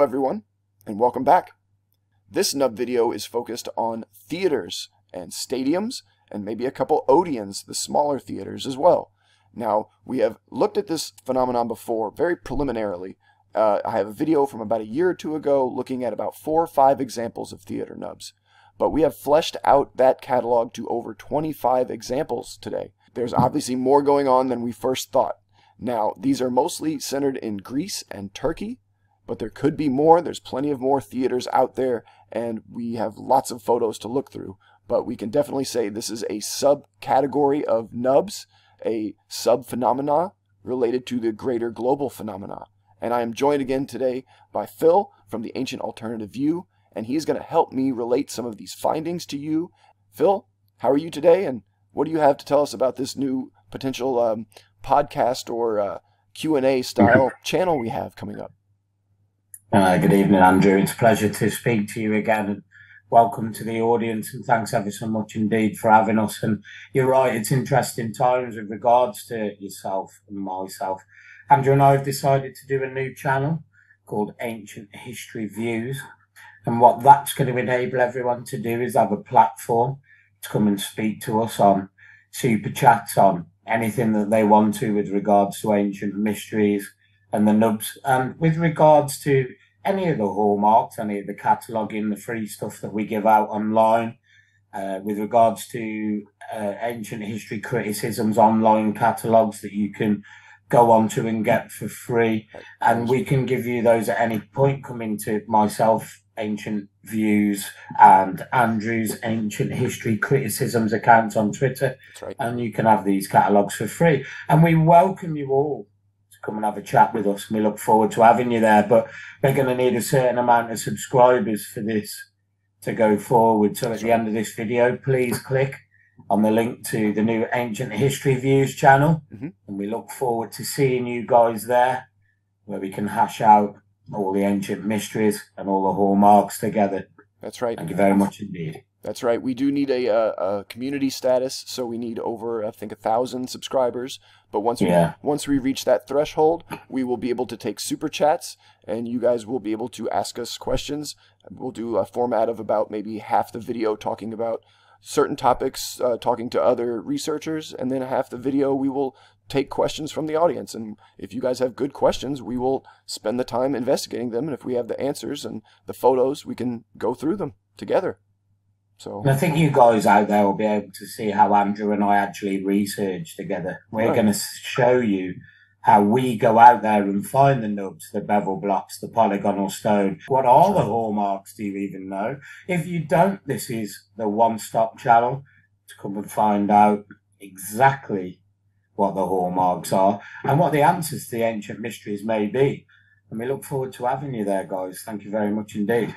Everyone, and welcome back. This nub video is focused on theaters and stadiums, and maybe a couple Odeons, the smaller theaters as well. Now, we have looked at this phenomenon before, very preliminarily. Uh, I have a video from about a year or two ago looking at about four or five examples of theater nubs. But we have fleshed out that catalog to over 25 examples today. There's obviously more going on than we first thought. Now, these are mostly centered in Greece and Turkey, but there could be more. There's plenty of more theaters out there, and we have lots of photos to look through. But we can definitely say this is a subcategory of nubs, a sub-phenomena related to the greater global phenomena. And I am joined again today by Phil from the Ancient Alternative View, and he's going to help me relate some of these findings to you. Phil, how are you today, and what do you have to tell us about this new potential um, podcast or uh, Q&A style channel we have coming up? Uh, good evening, Andrew. It's a pleasure to speak to you again. And welcome to the audience, and thanks ever so much indeed for having us. And you're right, it's interesting times with regards to yourself and myself. Andrew and I have decided to do a new channel called Ancient History Views. And what that's going to enable everyone to do is have a platform to come and speak to us on super chats on anything that they want to with regards to ancient mysteries and the nubs. And with regards to any of the hallmarks, any of the cataloguing, the free stuff that we give out online, uh, with regards to uh, ancient history criticisms, online catalogues that you can go on to and get for free. And we can give you those at any point. Come into myself, Ancient Views, and Andrew's Ancient History Criticisms account on Twitter. Right. And you can have these catalogues for free. And we welcome you all come and have a chat with us. And we look forward to having you there. But we're going to need a certain amount of subscribers for this to go forward. So at the end of this video, please click on the link to the new Ancient History Views channel. Mm-hmm. And we look forward to seeing you guys there, where we can hash out all the ancient mysteries and all the hallmarks together. That's right. Thank you very much indeed. That's right. We do need a, a, a community status, so we need over, I think, a thousand subscribers. But once we once we reach that threshold, we will be able to take super chats, and you guys will be able to ask us questions. We'll do a format of about maybe half the video talking about certain topics, uh, talking to other researchers, and then half the video we will take questions from the audience. And if you guys have good questions, we will spend the time investigating them. And if we have the answers and the photos, we can go through them together. So And I think you guys out there will be able to see how Andrew and I actually research together. We're Right. going to show you how we go out there and find the nubs, the bevel blocks, the polygonal stone. What are the hallmarks? Do you even know? If you don't, this is the one-stop channel to come and find out exactly what the hallmarks are and what the answers to the ancient mysteries may be. And we look forward to having you there, guys. Thank you very much indeed.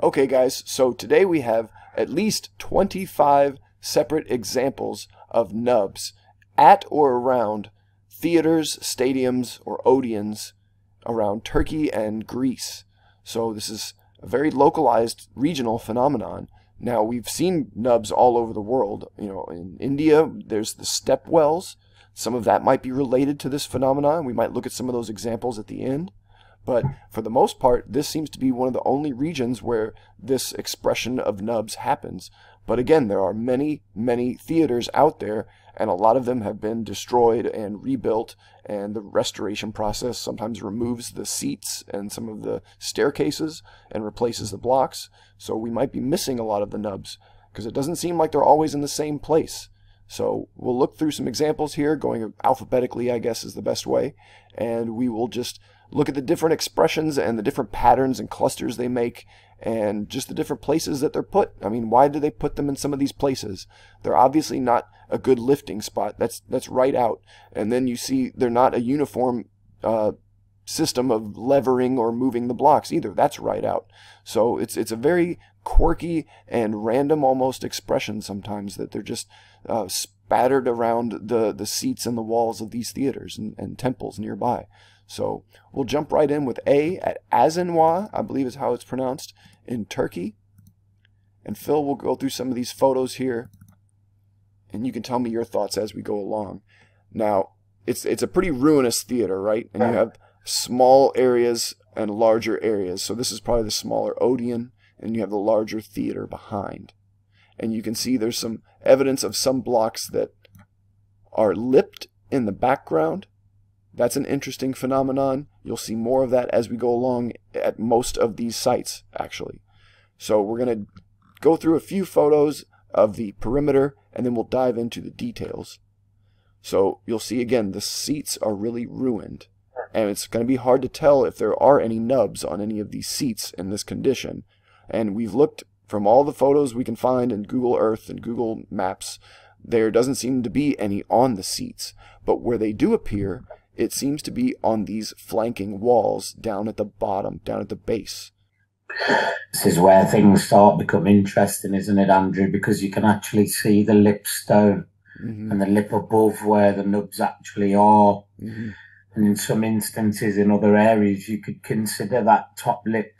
Okay, guys, so today we have at least 25 separate examples of nubs at or around theaters, stadiums, or Odeons around Turkey and Greece. So this is a very localized regional phenomenon. Now, we've seen nubs all over the world. You know, in India, there's the step wells. Some of that might be related to this phenomenon. We might look at some of those examples at the end. But for the most part, this seems to be one of the only regions where this expression of nubs happens. But again, there are many, many theaters out there, and a lot of them have been destroyed and rebuilt, and the restoration process sometimes removes the seats and some of the staircases and replaces the blocks. So we might be missing a lot of the nubs because it doesn't seem like they're always in the same place. So we'll look through some examples here, going alphabetically, I guess is the best way, and we will just look at the different expressions and the different patterns and clusters they make and just the different places that they're put. I mean, why do they put them in some of these places? They're obviously not a good lifting spot. That's that's right out. And then you see they're not a uniform uh, system of levering or moving the blocks either. That's right out. So it's it's a very quirky and random almost expression sometimes that they're just uh, spattered around the the seats and the walls of these theaters and, and temples nearby. So we'll jump right in with A at Azenwa, I believe is how it's pronounced, in Turkey. And Phil will go through some of these photos here, and you can tell me your thoughts as we go along. Now, it's it's a pretty ruinous theater, right? And you have small areas and larger areas. So this is probably the smaller Odeon, and you have the larger theater behind. And you can see there's some evidence of some blocks that are lipped in the background. That's an interesting phenomenon. You'll see more of that as we go along at most of these sites, actually. So we're going to go through a few photos of the perimeter, and then we'll dive into the details. So you'll see again, the seats are really ruined. And it's going to be hard to tell if there are any nubs on any of these seats in this condition. And we've looked from all the photos we can find in Google Earth and Google Maps, there doesn't seem to be any on the seats. But where they do appear, it seems to be on these flanking walls down at the bottom, down at the base. This is where things start to become interesting, isn't it, Andrew? Because you can actually see the lip stone mm-hmm. and the lip above where the nubs actually are. Mm-hmm. And in some instances, in other areas, you could consider that top lip,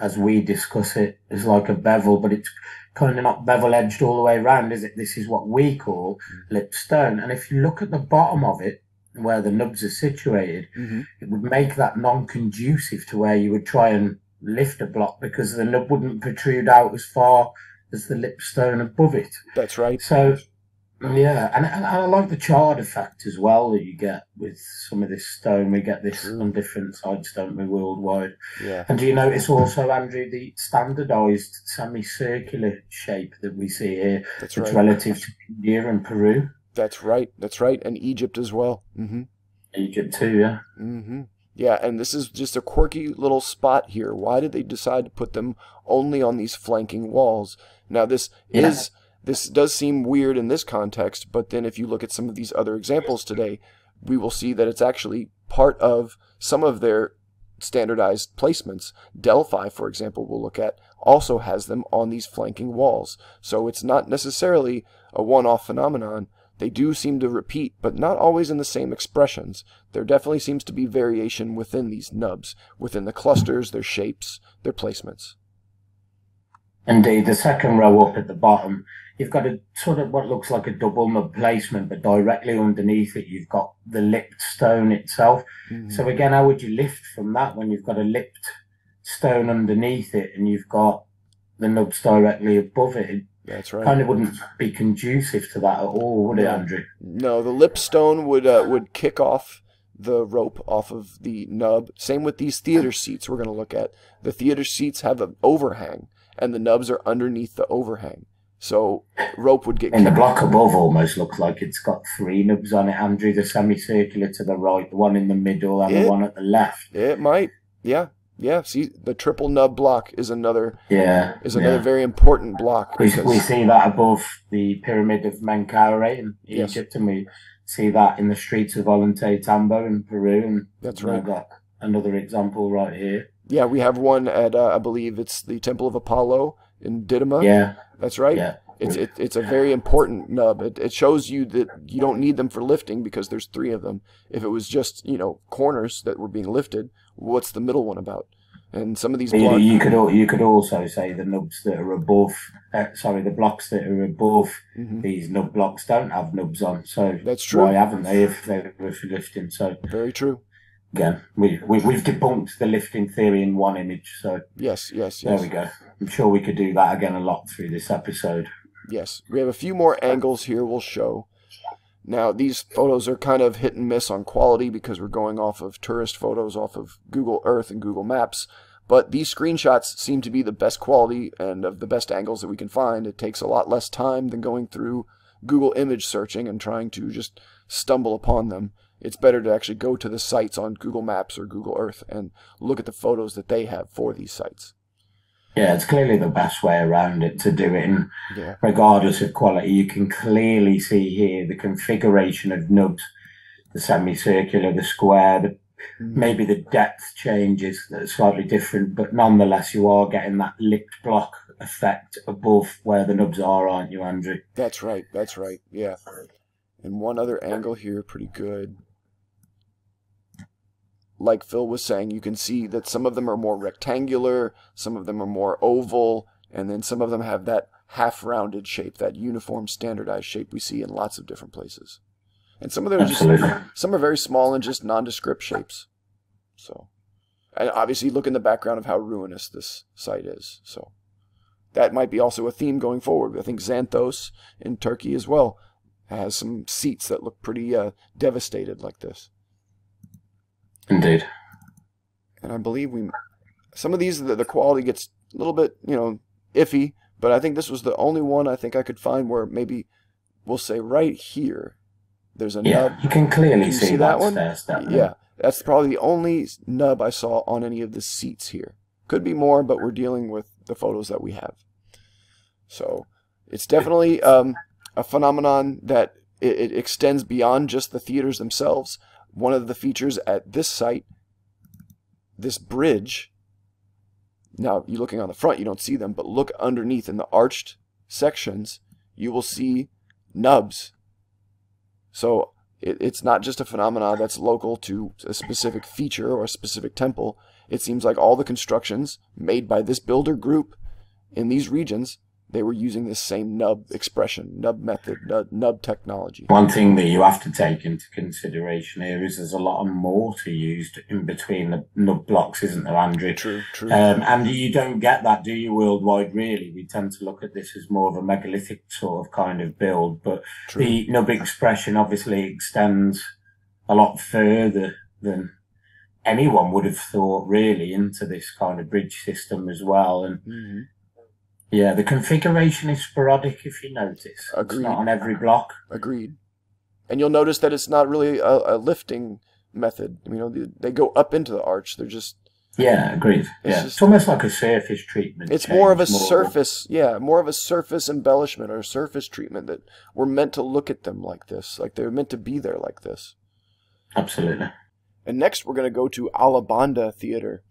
as we discuss it, as like a bevel, but it's kind of not bevel edged all the way around, is it? This is what we call mm-hmm. lip stone. And if you look at the bottom of it, where the nubs are situated, mm-hmm. it would make that non conducive to where you would try and lift a block because the nub wouldn't protrude out as far as the lip stone above it. That's right. So, yeah, and, and I like the charred effect as well that you get with some of this stone. We get this on different sides, don't we, worldwide? Yeah. And do you notice also, Andrew, the standardised semicircular shape that we see here? That's right. relative to India and Peru. That's right. That's right. And Egypt as well. Mm-hmm. Egypt too, yeah. Mm-hmm. Yeah, and this is just a quirky little spot here. Why did they decide to put them only on these flanking walls? Now this yeah. is this does seem weird in this context, but then if you look at some of these other examples today, we will see that it's actually part of some of their standardized placements. Delphi, for example, we'll look at, also has them on these flanking walls. So it's not necessarily a one-off phenomenon. They do seem to repeat, but not always in the same expressions. There definitely seems to be variation within these nubs, within the clusters, their shapes, their placements. Indeed, the second row up at the bottom, you've got a sort of what looks like a double nub placement, but directly underneath it, you've got the lipped stone itself. Mm-hmm. So again, how would you lift from that when you've got a lipped stone underneath it and you've got the nubs directly above it? That's right. Kind of wouldn't be conducive to that at all, would it, Andrew? No, the lipstone would uh, would kick off the rope off of the nub. Same with these theater seats we're going to look at. The theater seats have an overhang, and the nubs are underneath the overhang. So rope would get. And the block above almost looks like it's got three nubs on it, Andrew. The semicircular to the right, the one in the middle, and it, the one at the left. It might, yeah. Yeah, see, the triple nub block is another. Yeah, is another yeah. very important block. We, we see that above the pyramid of Menkaure in Egypt, yes. and we see that in the streets of Ollantaytambo in Peru, and that's right. Got another example right here. Yeah, we have one at uh, I believe it's the Temple of Apollo in Didyma. Yeah, that's right. Yeah. It's it, it's a very important nub. It, it shows you that you don't need them for lifting because there's three of them. If it was just you know corners that were being lifted, what's the middle one about? And some of these blocks, you could you could also say the nubs that are above, uh, sorry, the blocks that are above mm-hmm. these nub blocks don't have nubs on. So that's true. Why haven't they if they were for lifting? So very true. Again, we, we we've debunked the lifting theory in one image. So yes, yes, yes. There we go. I'm sure we could do that again a lot through this episode. Yes, we have a few more angles here we'll show. Now, these photos are kind of hit and miss on quality because we're going off of tourist photos off of Google Earth and Google Maps. But these screenshots seem to be the best quality and of the best angles that we can find. It takes a lot less time than going through Google image searching and trying to just stumble upon them. It's better to actually go to the sites on Google Maps or Google Earth and look at the photos that they have for these sites. Yeah, it's clearly the best way around it to do it. And yeah. regardless of quality, you can clearly see here the configuration of nubs, the semicircular, the square, the, mm-hmm. maybe the depth changes that are slightly different, but nonetheless, you are getting that lipped block effect above where the nubs are, aren't you, Andrew? That's right. That's right. Yeah. And one other angle here, pretty good like Phil was saying, you can see that some of them are more rectangular, some of them are more oval, and then some of them have that half-rounded shape, that uniform standardized shape we see in lots of different places. And some of them are just some are very small and just nondescript shapes. So And obviously, look in the background of how ruinous this site is. So that might be also a theme going forward. I think Xanthos in Turkey as well has some seats that look pretty uh, devastated like this. Indeed. And I believe we, some of these, the, the quality gets a little bit, you know, iffy, but I think this was the only one I think I could find where maybe we'll say right here, there's a Yeah, nub. you can clearly you see, see that one? Yeah, that's probably the only nub I saw on any of the seats here. Could be more, but we're dealing with the photos that we have. So it's definitely um, a phenomenon that it, it extends beyond just the theaters themselves. One of the features at this site, this bridge. Now, you're looking on the front, you don't see them, but look underneath in the arched sections, you will see nubs. So it, it's not just a phenomenon that's local to a specific feature or a specific temple. It seems like all the constructions made by this builder group in these regions, they were using this same nub expression, nub method, nub, nub technology. One thing that you have to take into consideration here is there's a lot of mortar used in between the nub blocks, isn't there, Andrew? True, true. Um, and you don't get that, do you, worldwide, really? We tend to look at this as more of a megalithic sort of kind of build, but true. the nub expression obviously extends a lot further than anyone would have thought, really, into this kind of bridge system as well. And Mhm. Yeah, the configuration is sporadic, if you notice. Agreed. It's not on every block. Agreed. And you'll notice that it's not really a, a lifting method. You know, they, they go up into the arch. They're just Yeah, agreed. yeah, just- it's almost like a surface treatment. It's change, more of a of surface, yeah, more of a surface embellishment or surface treatment that we're meant to look at them like this, like they're meant to be there like this. Absolutely. And next, we're going to go to Alabanda Theater,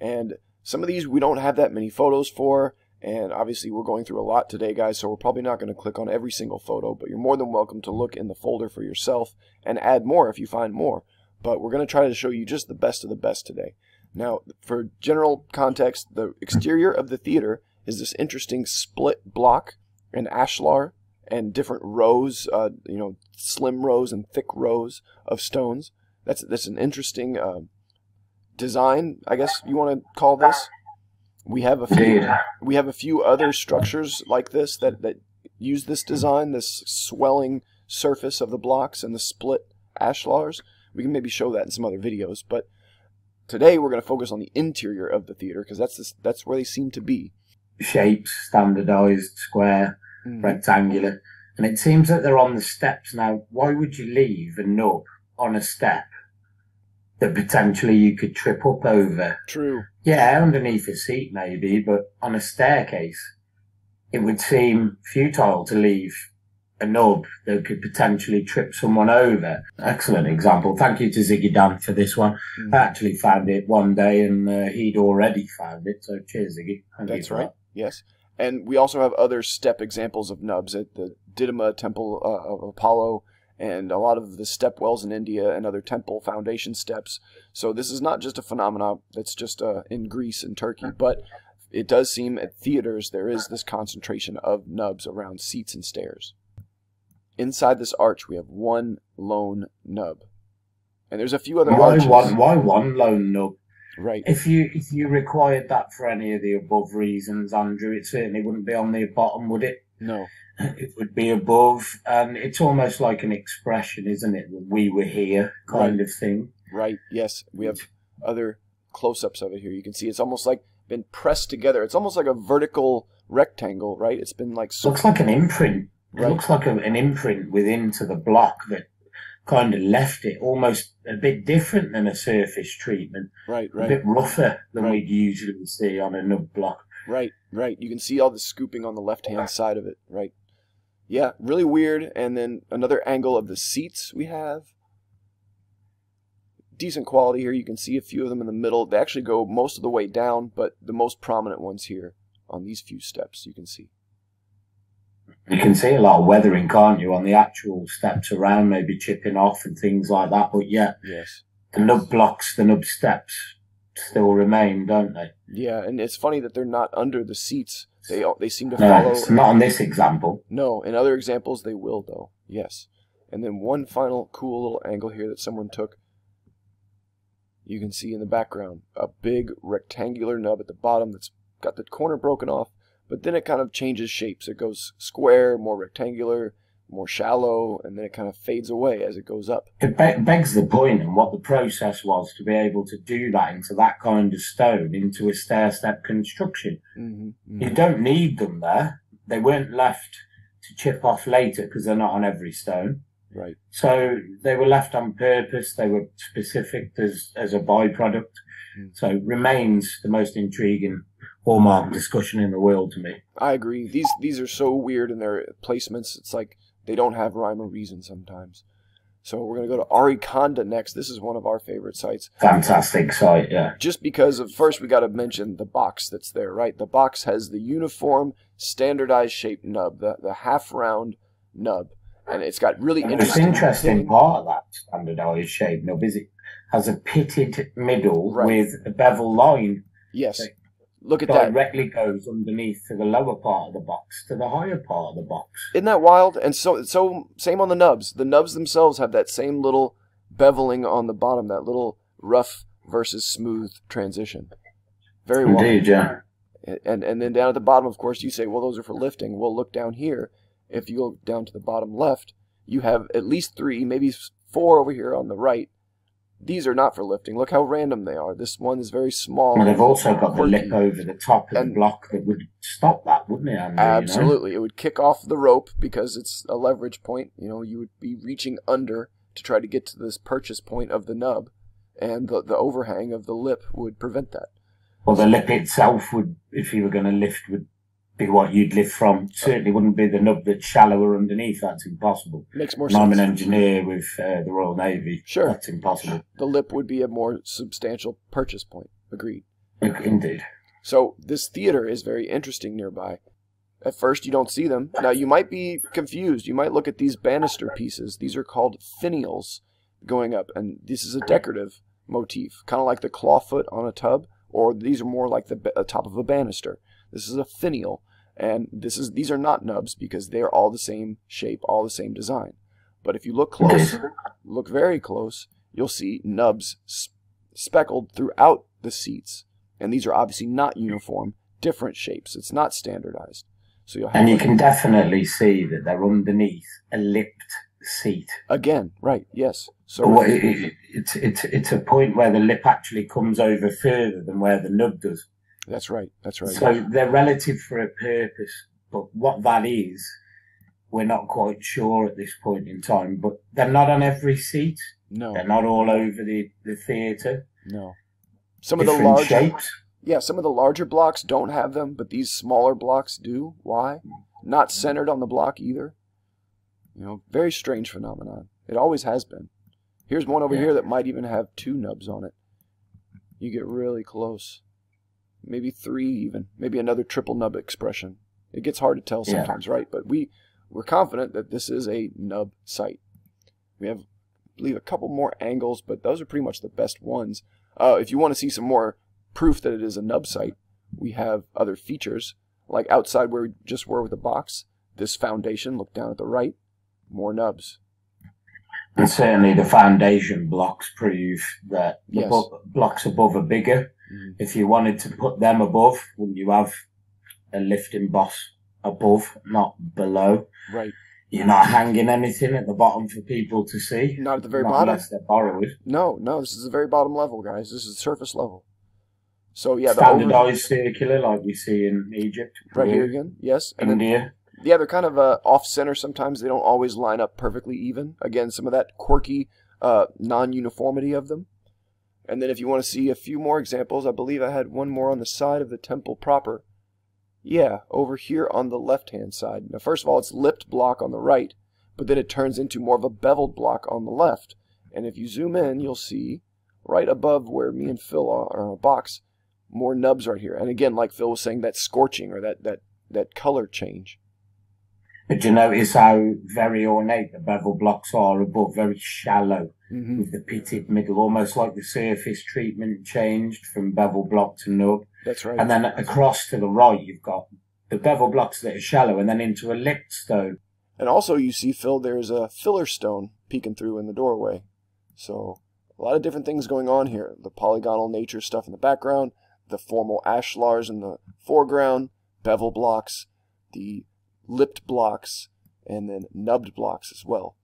and some of these we don't have that many photos for, and obviously we're going through a lot today, guys, so we're probably not going to click on every single photo, but you're more than welcome to look in the folder for yourself and add more if you find more. But we're going to try to show you just the best of the best today. Now, for general context, the exterior of the theater is this interesting split block and ashlar and different rows, uh, you know, slim rows and thick rows of stones. That's that's an interesting uh, design, I guess you want to call this. We have a few we have a few other structures like this that, that use this design, this swelling surface of the blocks and the split ashlars. We can maybe show that in some other videos, but today we're going to focus on the interior of the theater because that's this, that's where they seem to be. Shapes, standardized, square, Mhm. rectangular. And it seems that they're on the steps. Now, why would you leave a nub on a step that potentially you could trip up over? True. Yeah, underneath a seat maybe, but on a staircase, it would seem futile to leave a nub that could potentially trip someone over. Excellent example. Thank you to Ziggy Dan for this one. Mhm. I actually found it one day and uh, he'd already found it. So cheers, Ziggy. Thank That's right. Yes. And we also have other step examples of nubs at the Didyma Temple uh, of Apollo and a lot of the step wells in India and other temple foundation steps. So this is not just a phenomenon that's just uh, in Greece and Turkey, but it does seem at theaters there is this concentration of nubs around seats and stairs. Inside this arch, we have one lone nub. And there's a few other Why arches. one, why one lone nub? Right. If you if you required that for any of the above reasons, Andrew, it certainly wouldn't be on the bottom, would it? No. It would be above, and it's almost like an expression, isn't it? We were here, kind of thing. Right. Yes. We have other close-ups of it here. You can see it's almost like been pressed together. It's almost like a vertical rectangle, right? It's been like so. looks like an imprint. It Right. looks like a, an imprint within to the block that kind of left it almost a bit different than a surface treatment, Right. right. a bit rougher than Right. we'd usually see on a nub block. Right. Right. You can see all the scooping on the left-hand side of it. Right. Yeah. Really weird. And then another angle of the seats we have. Decent quality here. You can see a few of them in the middle. They actually go most of the way down, but the most prominent ones here on these few steps you can see. You can see a lot of weathering, can't you, on the actual steps around, maybe chipping off and things like that. But yeah, Yes. the nub blocks, the nub steps still remain, don't they? Yeah, and it's funny that they're not under the seats. They they seem to No, follow. it's not on this example. No, in other examples they will though. Yes. And then one final cool little angle here that someone took. you can see in the background a big rectangular nub at the bottom that's got the corner broken off, but then it kind of changes shapes. It goes square, more rectangular, more shallow, and then it kind of fades away as it goes up. It be- begs the point and what the process was to be able to do that into that kind of stone, into a stair step construction. Mm-hmm, mm-hmm. You don't need them there. They weren't left to chip off later because they're not on every stone. Right. So they were left on purpose. They were specific as, as a byproduct. Mm. So it remains the most intriguing hallmark discussion in the world to me. I agree. These these are so weird in their placements. It's like they don't have rhyme or reason sometimes. So we're going to go to Arykanda next. This is one of our favorite sites. Fantastic site, yeah. Just because of first we got to mention the box that's there, right? The box has the uniform standardized shaped nub, the the half round nub, and it's got really And interesting. the interesting thing- part of that standardized shape nub is it has a pitted middle Right. with a bevel line Yes. Okay. Look at that. directly goes underneath to the lower part of the box to the higher part of the box. Isn't that wild? And so so same on the nubs. The nubs themselves have that same little beveling on the bottom, that little rough versus smooth transition. Very wild. Indeed, yeah. And and then down at the bottom, of course, you say, well, those are for lifting. Well, look down here. If you go down to the bottom left, you have at least three, maybe four over here on the right. These are not for lifting. Look how random they are. This one is very small. And they've also got the lip over the top of And- the block that would stop that, wouldn't it? Andy, you know? Absolutely. It would kick off the rope because it's a leverage point. You know, you would be reaching under to try to get to this purchase point of the nub, and the, the overhang of the lip would prevent that. Well, the lip itself would, if you were going to lift, would be what you'd lift from. Certainly wouldn't be the nub that's shallower underneath. That's impossible. Makes more And I'm an engineer with uh, the Royal Navy. Sure. That's impossible. The lip would be a more substantial purchase point. Agreed. Indeed. So this theater is very interesting nearby. At first, you don't see them. Now, you might be confused. You might look at these banister pieces. These are called finials going up, and this is a decorative motif, kind of like the clawfoot on a tub, or these are more like the top of a banister. This is a finial, and this is these are not nubs because they are all the same shape, all the same design. But if you look close, look very close, you'll see nubs speckled throughout the seats. And these are obviously not uniform, different shapes. It's not standardized. So you'll have And you can definitely see that they're underneath a lipped seat. again, right? Yes. So Well, it, it, it's it's it's a point where the lip actually comes over further than where the nub does. That's right. That's right. So they're relative for a purpose, but what that is, we're not quite sure at this point in time. But they're not on every seat. no, They're not all over the the theatre. no. Some of the Different larger, shapes. yeah, some of the larger blocks don't have them, but these smaller blocks do. Why? Not centered on the block either. You know, very strange phenomenon. It always has been. Here's one over Yeah. here that might even have two nubs on it. You get really close. Maybe three even. Maybe another triple nub expression. It gets hard to tell Yeah. sometimes, right? But we we're confident that this is a nub site. We have I believe a couple more angles, but those are pretty much the best ones. Uh, if you want to see some more proof that it is a nub site, we have other features like outside where we just were with the box. This foundation, look down at the right, more nubs. And certainly the foundation blocks prove that the Yes. blocks above are bigger. Mhm. If you wanted to put them above, wouldn't you have a lifting boss above, not below? Right. You're not hanging anything at the bottom for people to see. Not at the very not bottom. Unless they're borrowed. No, no, this is the very bottom level, guys. This is the surface level. So yeah, the over, Standardized circular like we see in Egypt. right here again. Yes, and then India. yeah, they're kind of uh, off center. Sometimes they don't always line up perfectly even. Again, some of that quirky uh, non-uniformity of them. And then if you want to see a few more examples, I believe I had one more on the side of the temple proper. Yeah, over here on the left-hand side. Now, first of all, it's lipped block on the right, but then it turns into more of a beveled block on the left. And if you zoom in, you'll see right above where me and Phil are, on a box, more nubs right here. And again, like Phil was saying, that scorching or that that that color change. But do you notice how very ornate the bevel blocks are above, very shallow hmm with the pitted middle, almost like the surface treatment changed from bevel block to nub. That's right. And then across to the right, you've got the bevel blocks that are shallow and then into a lipped stone. And also, you see, Phil, there's a filler stone peeking through in the doorway. So a lot of different things going on here. The polygonal nature stuff in the background, the formal ashlars in the foreground, bevel blocks, the lipped blocks, and then nubbed blocks as well.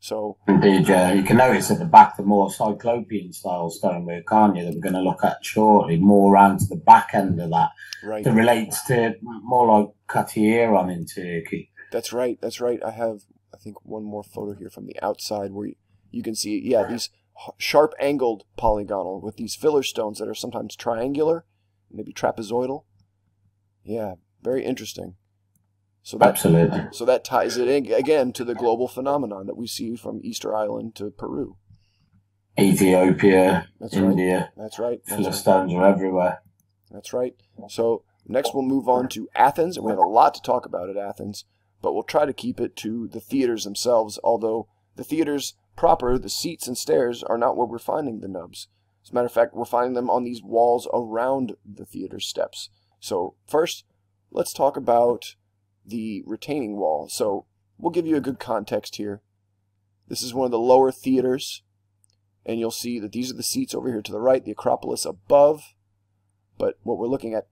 So indeed, yeah, you can notice at the back the more cyclopean style stonework, can't you? That we're going to look at shortly, more around to the back end of that, right. that relates to more like Katieron in Turkey. That's right. That's right. I have, I think, one more photo here from the outside where you, you can see, yeah, these sharp angled polygonal with these filler stones that are sometimes triangular, maybe trapezoidal. Yeah, very interesting. So that, Absolutely. So that ties it in again to the global phenomenon that we see from Easter Island to Peru. Ethiopia, That's India. Right. That's right. Filler stones are everywhere. That's right. So next we'll move on to Athens, and we have a lot to talk about at Athens, but we'll try to keep it to the theaters themselves, although the theaters proper, the seats and stairs, are not where we're finding the nubs. As a matter of fact, we're finding them on these walls around the theater steps. So first, let's talk about the retaining wall. So we'll give you a good context here. This is one of the lower theaters, and you'll see that these are the seats over here to the right, the Acropolis above. But what we're looking at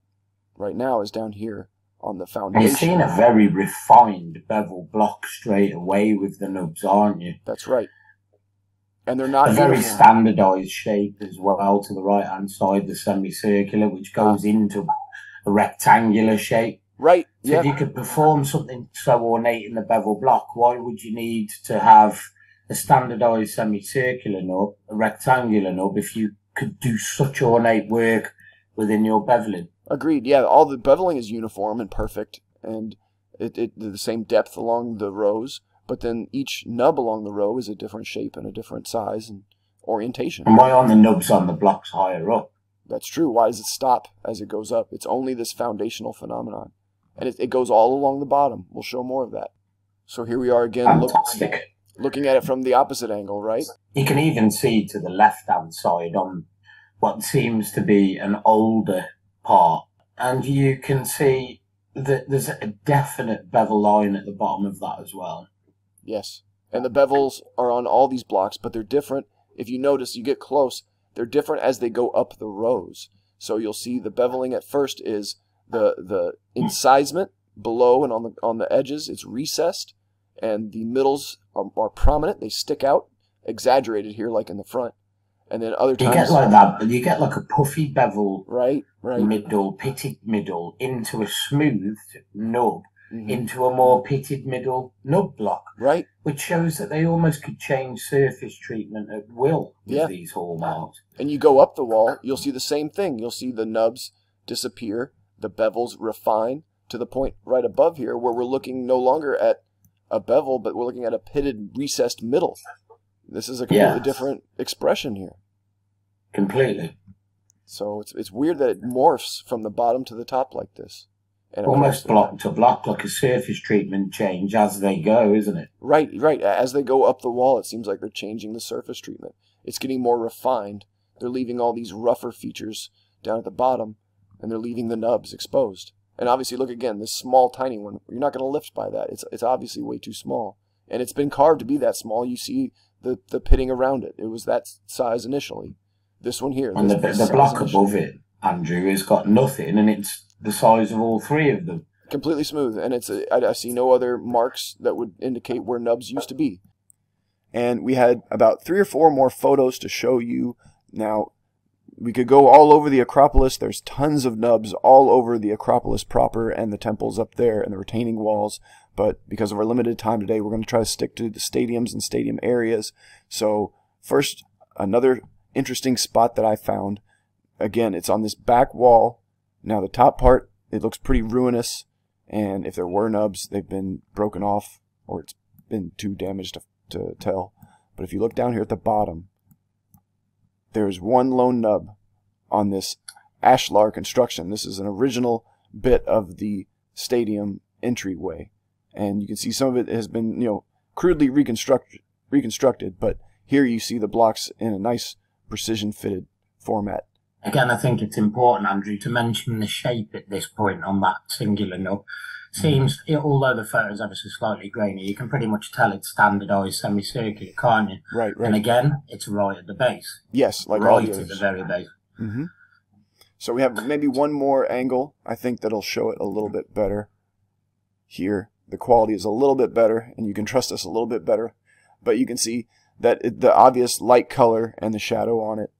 right now is down here on the foundation. You're seeing a very refined bevel block straight away with the nubs, aren't you? That's right. And they're not a very standardized shape as well to the right hand side, the semicircular, which goes ah. into a rectangular shape. Right. So yeah. if you could perform something so ornate in the bevel block, why would you need to have a standardized semicircular nub, a rectangular nub, if you could do such ornate work within your beveling? Agreed. Yeah, all the beveling is uniform and perfect, and it, it the same depth along the rows, but then each nub along the row is a different shape and a different size and orientation. And why aren't the nubs on the blocks higher up? That's true. Why does it stop as it goes up? It's only this foundational phenomenon and it, it goes all along the bottom. We'll show more of that. So here we are again, look, looking at it from the opposite angle, right? You can even see to the left-hand side on what seems to be an older part, and you can see that there's a definite bevel line at the bottom of that as well. Yes, and the bevels are on all these blocks, but they're different. If you notice, you get close, they're different as they go up the rows. So you'll see the beveling at first is the the incisement below and on the on the edges it's recessed and the middles are, are prominent. They stick out exaggerated here like in the front. And then other times you get like that but you get like a puffy bevel right right. middle pitted middle into a smooth nub mm-hmm. into a more pitted middle nub block right. which shows that they almost could change surface treatment at will with yeah. these hallmarks. And you go up the wall you'll see the same thing. You'll see the nubs disappear the bevels refine to the point right above here where we're looking no longer at a bevel, but we're looking at a pitted, recessed middle. This is a completely different expression here. Completely. So it's it's weird that it morphs from the bottom to the top like this. And Almost block to block, like a surface treatment change as they go, isn't it? Right, right. As they go up the wall, it seems like they're changing the surface treatment. It's getting more refined. They're leaving all these rougher features down at the bottom, and they're leaving the nubs exposed. And obviously, look again, this small, tiny one, you're not going to lift by that. It's, it's obviously way too small. And it's been carved to be that small. You see the, the pitting around it. It was that size initially. This one here. And the, the block above it, Andrew, has got nothing, and it's the size of all three of them. Completely smooth, and it's a, I, I see no other marks that would indicate where nubs used to be. And we had about three or four more photos to show you. Now, we could go all over the Acropolis. There's tons of nubs all over the Acropolis proper and the temples up there and the retaining walls. But because of our limited time today, we're going to try to stick to the stadiums and stadium areas. So first, another interesting spot that I found. Again, it's on this back wall. Now the top part, it looks pretty ruinous. And if there were nubs, they've been broken off or it's been too damaged to, to tell. But if you look down here at the bottom, there's one lone nub on this ashlar construction. This is an original bit of the stadium entryway. And you can see some of it has been, you know, crudely reconstructed, reconstructed, but here you see the blocks in a nice precision fitted format. Again, I think it's important, Andrew, to mention the shape at this point on that singular nub. Seems, although the photo's ever so slightly grainy, you can pretty much tell it's standardised semicircular, can't you? Right, right. And again, it's right at the base. yes, like right at the very base. hmm So we have maybe one more angle. I think that'll show it a little bit better. Here, the quality is a little bit better, and you can trust us a little bit better. But you can see that it, the obvious light color and the shadow on it,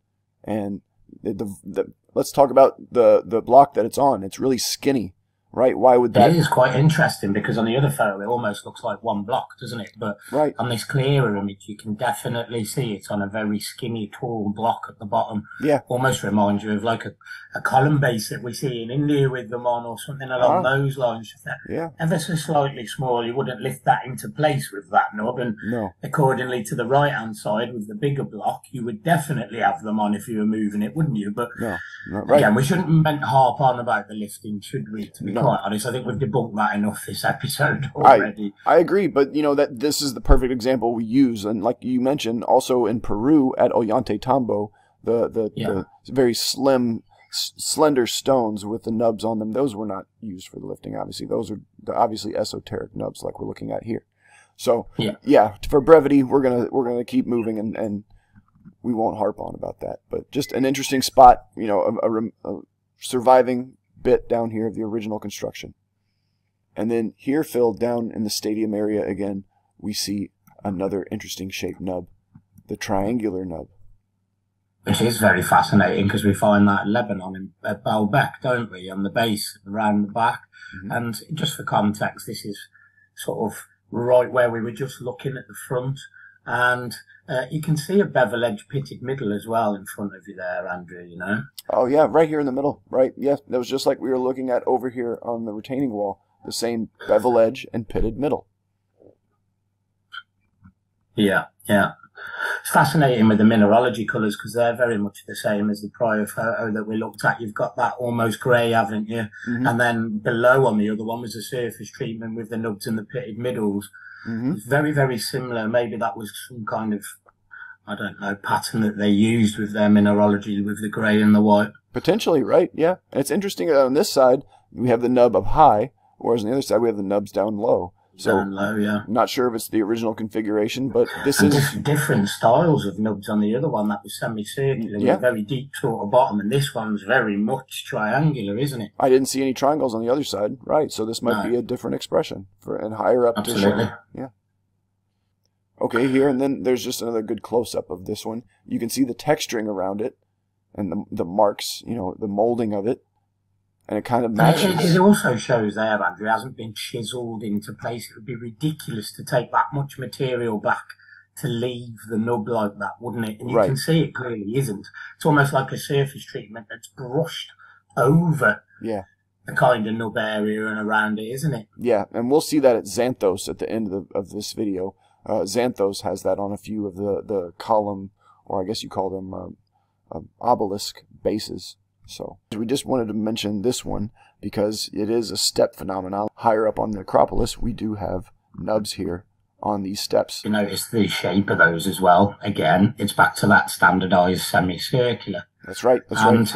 and the, the, let's talk about the the block that it's on. It's really skinny, right? Why would that? It is quite interesting because on the other photo, it almost looks like one block, doesn't it? But Right. on this clearer image, you can definitely see it's on a very skinny, tall block at the bottom. Yeah. Almost reminds you of like a, a column base that we see in India with them on or something along Ah. those lines. Yeah. ever so slightly small, you wouldn't lift that into place with that knob. And No. accordingly to the right hand side with the bigger block, you would definitely have them on if you were moving it, wouldn't you? But No. right. Again, we shouldn't harp on about the lifting, should we? To be No. Quite honest, I think we've debunked that enough this episode already. I I agree, but you know that this is the perfect example we use, and like you mentioned, also in Peru at Ollantaytambo, the the, Yeah. the very slim, s- slender stones with the nubs on them. Those were not used for the lifting. Obviously, those are the obviously esoteric nubs, like we're looking at here. So Yeah. yeah, for brevity, we're gonna we're gonna keep moving, and and we won't harp on about that. But just an interesting spot, you know, a, a, a surviving bit down here of the original construction. And then here, filled down in the stadium area again, we see another interesting shaped nub, the triangular nub. Which is very fascinating because we find that in Lebanon in at Baalbek, don't we, on the base around the back. Mhm. And just for context, this is sort of right where we were just looking at the front. And uh, you can see a bevel edge pitted middle as well in front of you there, Andrew, you know? Oh yeah, right here in the middle, right? Yeah, that was just like we were looking at over here on the retaining wall, the same bevel edge and pitted middle. Yeah, yeah. It's fascinating with the mineralogy colours because they're very much the same as the prior photo that we looked at. You've got that almost grey, haven't you? Mhm. And then below on the other one was the surface treatment with the nubs and the pitted middles. Hmm very, very similar. Maybe that was some kind of, I don't know, pattern that they used with their mineralogy with the grey and the white. Potentially, right? Yeah. And it's interesting that on this side we have the nub up high, whereas on the other side we have the nubs down low. So low, yeah. Not sure if it's the original configuration, but this is different styles of nubs on the other one that was semicircular Yeah. very deep sort of bottom, and this one's very much triangular, isn't it? I didn't see any triangles on the other side, right? So this might No. be a different expression for and higher up. to Yeah. Okay, here and then there's just another good close up of this one. You can see the texturing around it and the the marks, you know, the molding of it, and it kind of And It, it- also shows there, Andrew, it hasn't been chiseled into place. It would be ridiculous to take that much material back to leave the nub like that, wouldn't it? And you Right. can see it clearly isn't. It's almost like a surface treatment that's brushed over Yeah, the kind of nub area and around it, isn't it? yeah, and we'll see that at Xanthos at the end of, the, of this video. Uh, Xanthos has that on a few of the the column, or I guess you call them um, um, obelisk bases. So we just wanted to mention this one because it is a step phenomenon. Higher up on the Acropolis, we do have nubs here on these steps. You notice the shape of those as well. Again, it's back to that standardized semicircular. That's right. That's and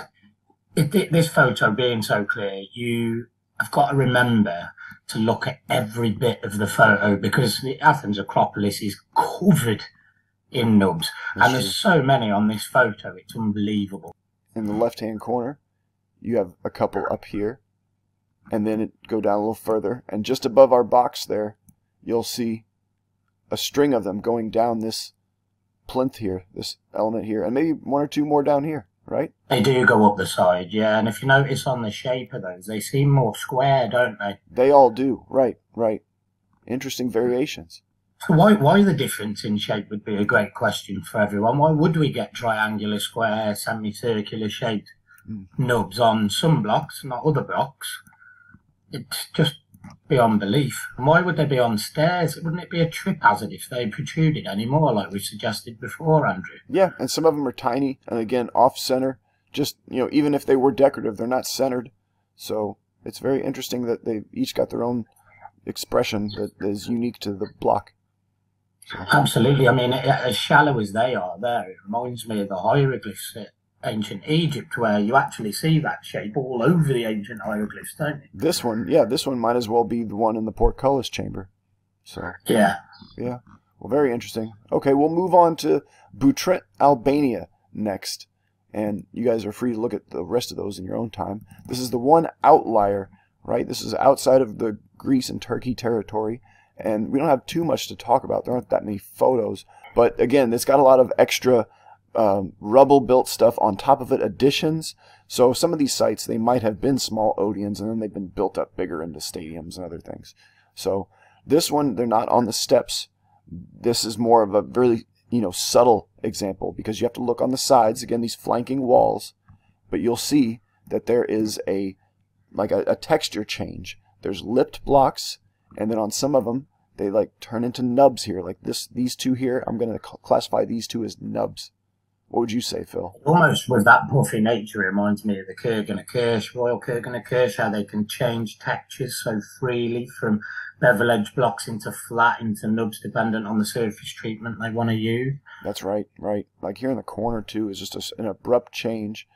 right. it, this photo being so clear, you have got to remember to look at every bit of the photo because the Athens Acropolis is covered in nubs. That's and there's so many on this photo, it's unbelievable. In the mm-hmm. left hand corner, you have a couple up here, and then it go down a little further, and just above our box there, you'll see a string of them going down this plinth here, this element here, and maybe one or two more down here, right? They do go up the side, yeah. And if you notice on the shape of those, they seem more square, don't they? They all do, right, right. Interesting variations. So why why the difference in shape would be a great question for everyone. Why would we get triangular, square, semicircular shaped Hmm. nubs on some blocks, not other blocks? It's just beyond belief. And why would they be on stairs? Wouldn't it be a trip hazard if they protruded any more, like we suggested before, Andrew? Yeah, and some of them are tiny, and again, off center. Just, you know, even if they were decorative, they're not centered. So it's very interesting that they each got their own expression that is unique to the block. Absolutely. I mean, as shallow as they are there, it reminds me of the hieroglyphs at ancient Egypt, where you actually see that shape all over the ancient hieroglyphs, don't you? This one, yeah, this one might as well be the one in the portcullis chamber. So Yeah. yeah, well, very interesting. Okay, we'll move on to Butrint, Albania next, and you guys are free to look at the rest of those in your own time. This is the one outlier, right? This is outside of the Greece and Turkey territory, and we don't have too much to talk about. There aren't that many photos, but again, it's got a lot of extra um, rubble built stuff on top of it, additions. So some of these sites, they might have been small Odeons and then they've been built up bigger into stadiums and other things. So this one, they're not on the steps. This is more of a really, you know, subtle example because you have to look on the sides, again, these flanking walls, but you'll see that there is a, like a, a texture change. There's lipped blocks and then on some of them, they like turn into nubs here, like this. These two here, I'm going to classify these two as nubs. What would you say, Phil? Almost with that puffy nature, it reminds me of the Kurgan and Kerch, Royal Kurgan and Kerch, how they can change textures so freely from bevel edge blocks into flat into nubs, dependent on the surface treatment they want to use. That's right, right. Like here in the corner too is just a, an abrupt change,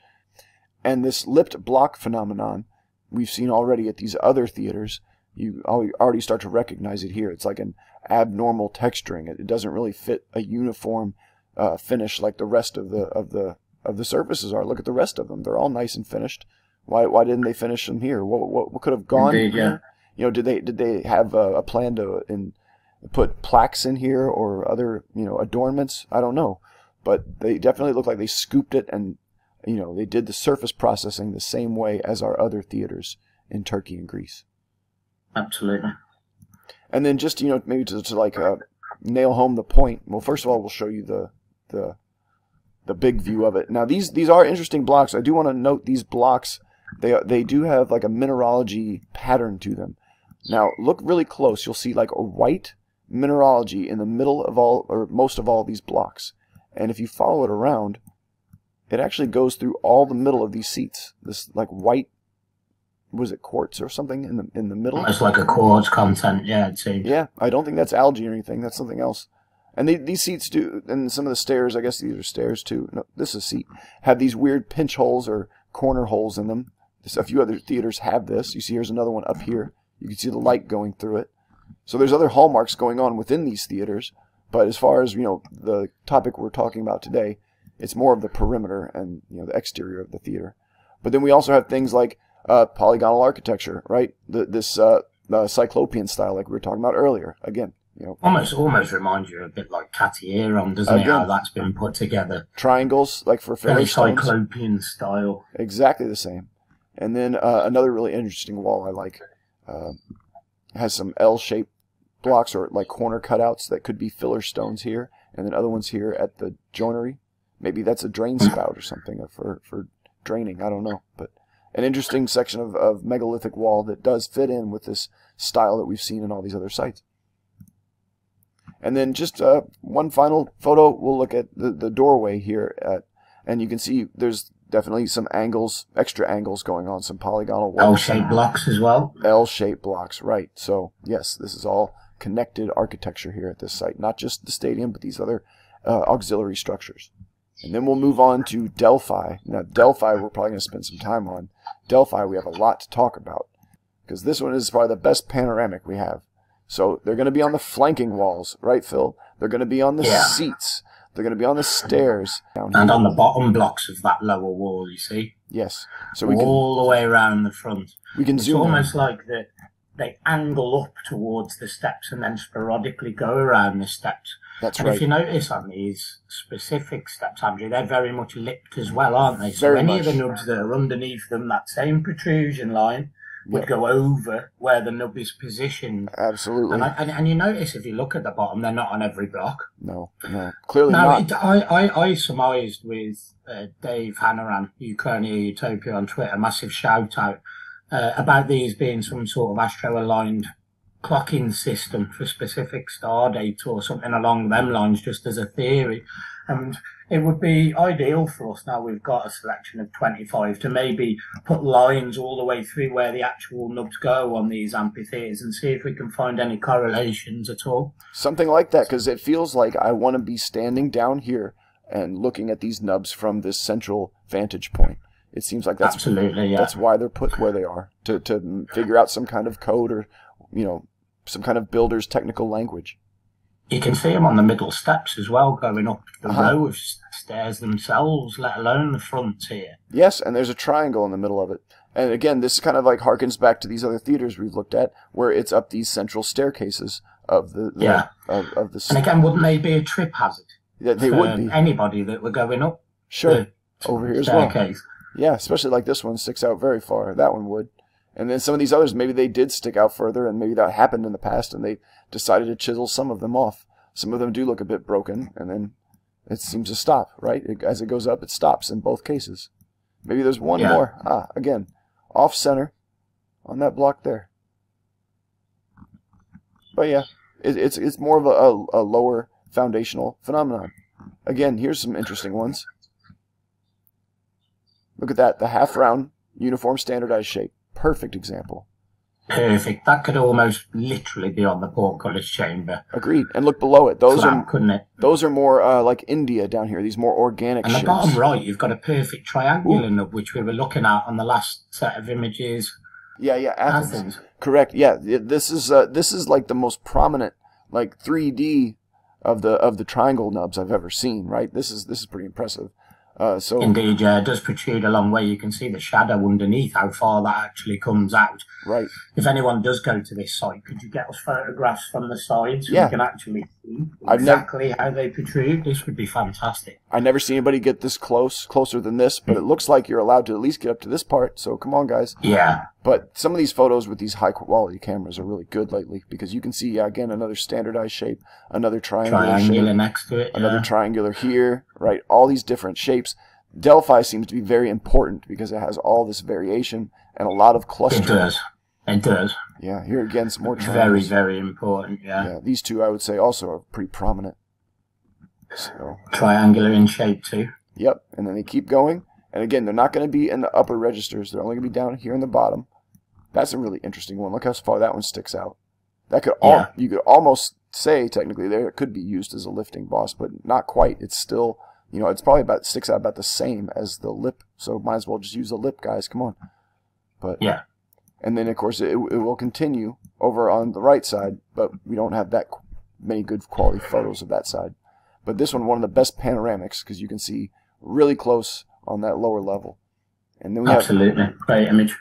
and this lipped block phenomenon we've seen already at these other theaters. You already start to recognize it here. It's like an abnormal texturing. It doesn't really fit a uniform uh, finish like the rest of the of the of the surfaces are. Look at the rest of them; they're all nice and finished. Why why didn't they finish them here? What what, what could have gone? Indeed, yeah. You know, did they did they have a, a plan to in, put plaques in here or other you know adornments? I don't know, but they definitely look like they scooped it and you know they did the surface processing the same way as our other theaters in Turkey and Greece. Absolutely. And then just you know maybe to, to like uh, nail home the point. Well, first of all, we'll show you the the the big view of it. Now these these are interesting blocks. I do want to note these blocks. They they do have like a mineralogy pattern to them. Now look really close. You'll see like a white mineralogy in the middle of all or most of all these blocks. And if you follow it around, it actually goes through all the middle of these seats. This like white was it quartz or something in the in the middle? It's like a quartz content, yeah, it seems. Yeah, I don't think that's algae or anything. That's something else. And they, these seats do, and some of the stairs, I guess these are stairs too. No, this is a seat. Have these weird pinch holes or corner holes in them. a few other theaters have this. You see, here's another one up here. You can see the light going through it. So there's other hallmarks going on within these theaters. But as far as you know, the topic we're talking about today, it's more of the perimeter and you know the exterior of the theater. But then we also have things like uh, polygonal architecture, right? The, this uh, uh, cyclopean style, like we were talking about earlier. Again, you know, almost almost reminds you a bit like Catieron, doesn't Again, it? How that's been put together. Triangles, like for very cyclopean style. Exactly the same. And then uh, another really interesting wall I like uh, has some L-shaped blocks or like corner cutouts that could be filler stones here, and then other ones here at the joinery. Maybe that's a drain spout or something for for draining. I don't know, but an interesting section of, of megalithic wall that does fit in with this style that we've seen in all these other sites. And then just uh, one final photo, we'll look at the, the doorway here, at, and you can see there's definitely some angles, extra angles going on, some polygonal L-shaped blocks as well. L-shaped blocks, right. So, yes, this is all connected architecture here at this site, not just the stadium, but these other uh, auxiliary structures. And then we'll move on to Delphi. Now, Delphi, we're probably going to spend some time on. Delphi, we have a lot to talk about because this one is probably the best panoramic we have. So they're going to be on the flanking walls, right, Phil? They're going to be on the yeah. seats. They're going to be on the stairs. and here. on the bottom blocks of that lower wall, you see? Yes. So we all can, the way around the front. We can it's zoom. almost in. like that they angle up towards the steps and then sporadically go around the steps. That's and right. if you notice on these specific steps, Andrew, they're very much lipped as well, aren't they? So very any much. of the nubs that are underneath them, that same protrusion line would yep. go over where the nub is positioned. Absolutely. And, I, and, and, you notice if you look at the bottom, they're not on every block. No, no, clearly no, not. It, I, I, I surmised with uh, Dave Hannaran, Ukrainian Utopia on Twitter, massive shout out, uh, about these being some sort of astro aligned clocking system for specific star date or something along them lines, just as a theory. And it would be ideal for us now we've got a selection of 25 to maybe put lines all the way through where the actual nubs go on these amphitheaters and see if we can find any correlations at all. Something like that, because it feels like I want to be standing down here and looking at these nubs from this central vantage point. It seems like that's Absolutely, yeah. that's why they're put where they are to to figure out some kind of code or you know some kind of builder's technical language. You can see them on the middle steps as well, going up the Uh-huh. row of stairs themselves, let alone the fronts here. Yes, and there's a triangle in the middle of it. And again, this kind of like harkens back to these other theaters we've looked at, where it's up these central staircases of the, the Yeah. of, of the. And again, wouldn't they be a trip hazard? Yeah, they for would be Anybody that were going up sure over here as well. Yeah, especially like this one sticks out very far. That one would. And then some of these others, maybe they did stick out further, and maybe that happened in the past, and they decided to chisel some of them off. Some of them do look a bit broken, and then it seems to stop, right? It, as it goes up, it stops in both cases. Maybe there's one Yeah. more. Ah, again, off center on that block there. But yeah, it, it's it's more of a, a, a lower foundational phenomenon. Again, here's some interesting ones. Look at that, the half round uniform standardized shape. Perfect example. Perfect. That could almost literally be on the portcullis chamber. Agreed. And look below it. Those Flat, are couldn't it? those are more uh, like India down here. These more organic And the bottom right, you've got a perfect triangular nub, which we were looking at on the last set of images. Yeah, yeah, Athens. Athens. Correct. Yeah, this is uh, this is like the most prominent like 3D of the of the triangle nubs I've ever seen. Right. This is this is pretty impressive. Uh, so Indeed, yeah, it does protrude a long way. You can see the shadow underneath, how far that actually comes out. right. If anyone does go to this site, could you get us photographs from the side so Yeah. we can actually see exactly how they protrude? This would be fantastic. I never see anybody get this close, closer than this, but it looks like you're allowed to at least get up to this part. So come on, guys. Yeah, But some of these photos with these high quality cameras are really good lately because you can see again another standardized shape, another triangular, triangular shape, next to it. another yeah. triangular here, right? All these different shapes. Delphi seems to be very important because it has all this variation and a lot of clusters. It does. It does. Yeah, here again some more Very, very important. Yeah. Yeah, these two I would say also are pretty prominent. So, Triangular in shape too. yep, and then they keep going. And again, they're not going to be in the upper registers. They're only going to be down here in the bottom. That's a really interesting one. Look how far that one sticks out. That could all Yeah. you could almost say technically there it could be used as a lifting boss, but not quite. It's still you know it's probably about sticks out about the same as the lip. So might as well just use the lip, guys. Come on. But Yeah. and then of course it, it will continue over on the right side, but we don't have that many good quality photos of that side. But this one, one of the best panoramics because you can see really close on that lower level. And then we have Absolutely. Great image.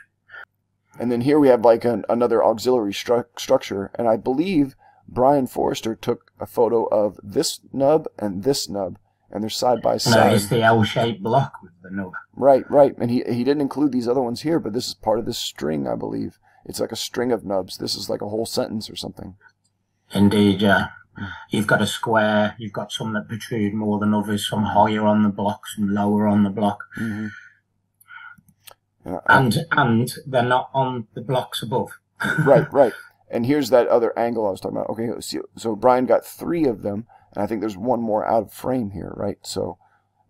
and then here we have like an, another auxiliary stru- structure, and I believe Brien Foerster took a photo of this nub and this nub, and they're side by No, side. it's the L-shaped block with the nub. Right, right. And he he didn't include these other ones here, but this is part of this string, I believe. It's like a string of nubs. This is like a whole sentence or something. Indeed, yeah. You've got a square, you've got some that protrude more than others, some higher on the block, some lower on the block. hmm And and they're not on the blocks above. right, right. And here's that other angle I was talking about. Okay, so, so Brien got three of them, and I think there's one more out of frame here, right? So,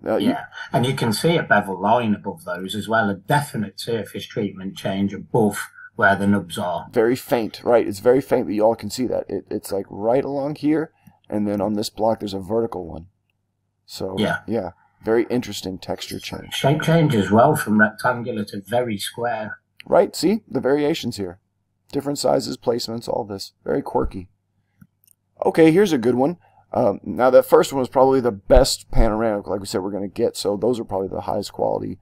uh, you- Yeah. And you can see a bevel line above those as well, a definite surface treatment change above where the nubs are. very faint, right? It's very faint, but you all can see that. It, it's like right along here, and then on this block there's a vertical one. So Yeah. yeah, very interesting texture change. Shape change as well from rectangular to very square. Right? See the variations here, different sizes, placements, all this, very quirky. Okay, here's a good one. Um, now that first one was probably the best panoramic, like we said, we're going to get. So those are probably the highest quality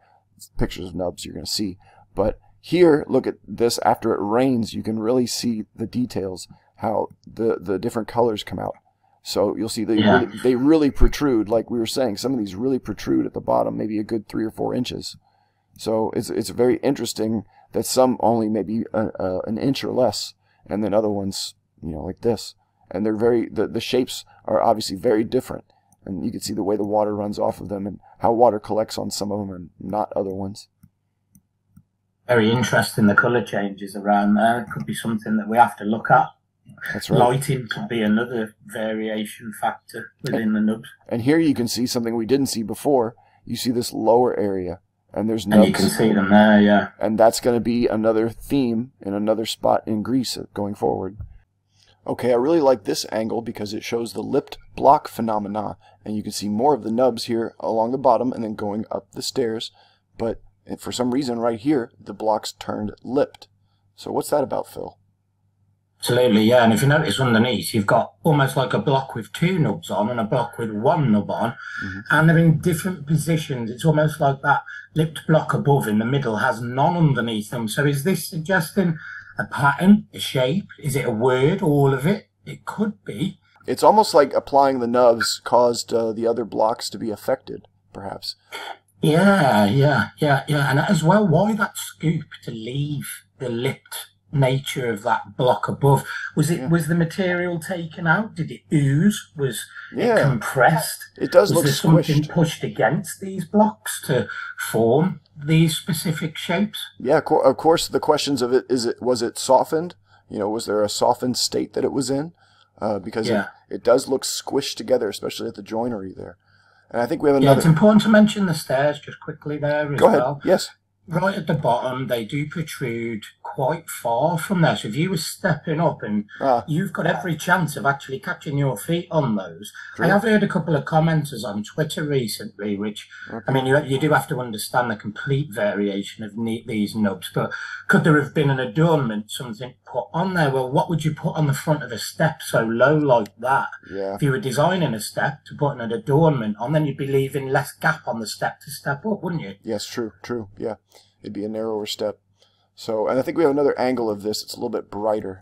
pictures of nubs you're going to see. But here, look at this. After it rains, you can really see the details, how the the different colors come out. So you'll see they Yeah. really, they really protrude, like we were saying. Some of these really protrude at the bottom, maybe a good three or four inches. So it's it's very interesting that some only maybe a, a, an inch or less, and then other ones, you know, like this. And they're very the, the shapes are obviously very different, and you can see the way the water runs off of them and how water collects on some of them and not other ones. Very interesting the colour changes around there. Could be something that we have to look at. That's right. Lighting could be another variation factor within the nubs. And here you can see something we didn't see before. You see this lower area, and there's nubs. And you can see them there, yeah. and that's going to be another theme in another spot in Greece going forward. Okay, I really like this angle because it shows the lipped block phenomena, and you can see more of the nubs here along the bottom and then going up the stairs, but for some reason right here, the blocks turned lipped. So what's that about, Phil? Absolutely, yeah. And if you notice underneath, you've got almost like a block with two nubs on and a block with one nub on, mm-hmm. and they're in different positions. It's almost like that lipped block above in the middle has none underneath them. So is this suggesting a pattern, a shape? Is it a word, all of it? It could be. It's almost like applying the nubs caused uh, the other blocks to be affected, perhaps. Yeah, yeah, yeah, yeah. And as well, why that scoop to leave the lipped nature of that block above? Was it yeah. was the material taken out? Did it ooze? Was yeah. it compressed? It does was look there squished. something pushed against these blocks to form these specific shapes? Yeah, of course. The questions of it is it was it softened? You know, was there a softened state that it was in? Uh, because yeah. it, it does look squished together, especially at the joinery there. And I think we have another. Yeah, it's important to mention the stairs just quickly there as Go ahead. well. Yes. Right at the bottom, they do protrude quite far from there. So if you were stepping up and ah. you've got every chance of actually catching your feet on those. True. I have heard a couple of commenters on Twitter recently, which, okay. I mean, you, you do have to understand the complete variation of these nubs, but could there have been an adornment, something put on there? Well, what would you put on the front of a step so low like that? Yeah. If you were designing a step to put an adornment on, then you'd be leaving less gap on the step to step up, wouldn't you? Yes, true, true. Yeah. It'd be a narrower step. So, and I think we have another angle of this. It's a little bit brighter.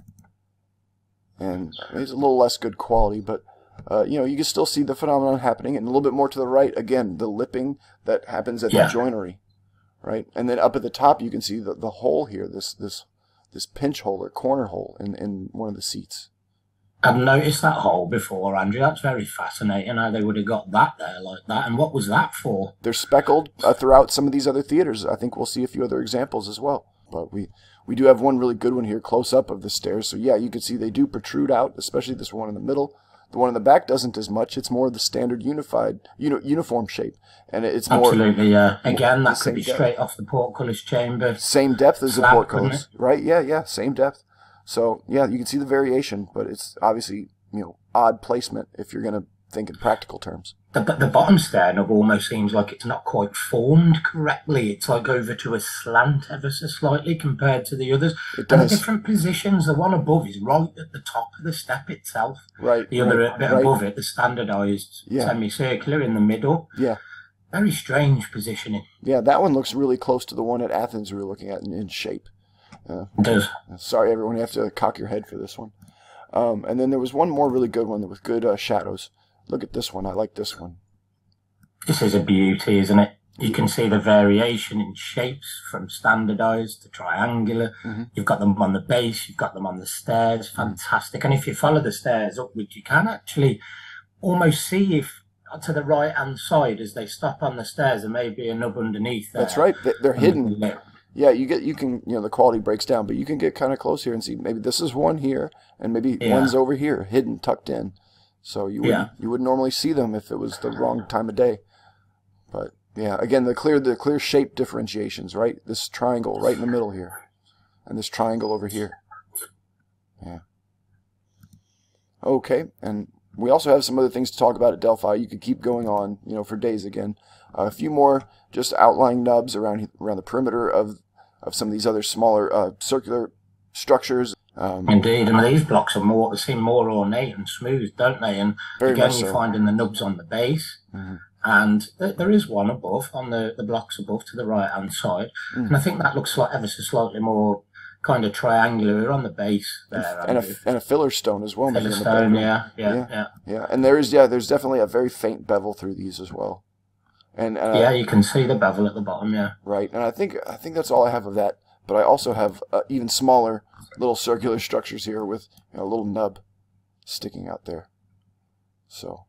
And it's a little less good quality, but, uh, you know, you can still see the phenomenon happening. And a little bit more to the right, again, the lipping that happens at yeah. the joinery, right? And then up at the top, you can see the, the hole here, this, this, this pinch hole or corner hole in, in one of the seats. I've noticed that hole before, Andrew. That's very fascinating how they would have got that there like that. And what was that for? They're speckled uh, throughout some of these other theaters. I think we'll see a few other examples as well. But we, we do have one really good one here close up of the stairs. So yeah, you can see they do protrude out, especially this one in the middle. The one in the back doesn't as much. It's more the standard unified, you know, uniform shape, and it's more absolutely. Yeah, again, that could be depth. straight off the portcullis chamber. Same depth as the portcullis, right? Yeah, yeah, same depth. So yeah, you can see the variation, but it's obviously you know odd placement if you're going to think in practical terms. The, the bottom stair knob almost seems like it's not quite formed correctly. It's like over to a slant ever so slightly compared to the others. It does. And the different positions, the one above is right at the top of the step itself. Right. The other right, bit right. above it, the standardized yeah. semicircular in the middle. Yeah. Very strange positioning. Yeah, that one looks really close to the one at Athens we were looking at in, in shape. Uh, it does. Sorry, everyone. You have to cock your head for this one. Um, and then there was one more really good one with good uh, shadows. Look at this one. I like this one. This is a beauty, isn't it? You can see the variation in shapes from standardized to triangular. Mm-hmm. You've got them on the base, you've got them on the stairs. Fantastic. And if you follow the stairs upwards, you can actually almost see if to the right hand side as they stop on the stairs there may be a nub underneath there. That's right. They're hidden. Yeah, you get you can you know the quality breaks down, but you can get kind of close here and see maybe this is one here and maybe yeah. one's over here, hidden, tucked in. So you wouldn't yeah. you would normally see them if it was the wrong time of day. But yeah, again the clear the clear shape differentiations, right? This triangle right in the middle here, and this triangle over here. Yeah. Okay, and we also have some other things to talk about at Delphi. You could keep going on, you know, for days again. Uh, a few more just outlying nubs around around the perimeter of of some of these other smaller uh, circular structures. Um, Indeed, and these blocks are more seem more ornate and smooth, don't they? And again, you're finding the nubs on the base, mm-hmm. and th- there is one above on the, the blocks above to the right hand side, mm-hmm. and I think that looks like ever so slightly more kind of triangular on the base there, and, a, and a filler stone as well. Filler stone, yeah, yeah, yeah, yeah, yeah. And there is, yeah, there's definitely a very faint bevel through these as well. And uh, yeah, you can see the bevel at the bottom. Yeah, right. And I think I think that's all I have of that. But I also have uh, even smaller little circular structures here with you know, a little nub sticking out there. So,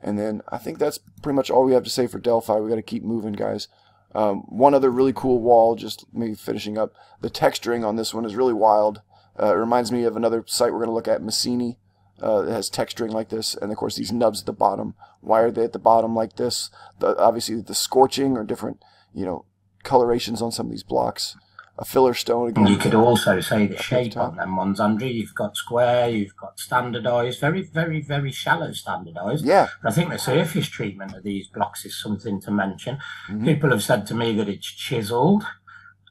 and then I think that's pretty much all we have to say for Delphi. We got to keep moving, guys. Um, one other really cool wall, just maybe finishing up. The texturing on this one is really wild. Uh, it reminds me of another site we're going to look at, Messene. Uh, it has texturing like this, and of course these nubs at the bottom. Why are they at the bottom like this? The, obviously the scorching or different, you know, colorations on some of these blocks. A filler stone again. You could also say the Up at the shape on them ones, Andrew. You've got square, you've got standardised, very, very, very shallow standardised. Yeah. I think the surface treatment of these blocks is something to mention. Mhm. People have said to me that it's chiselled.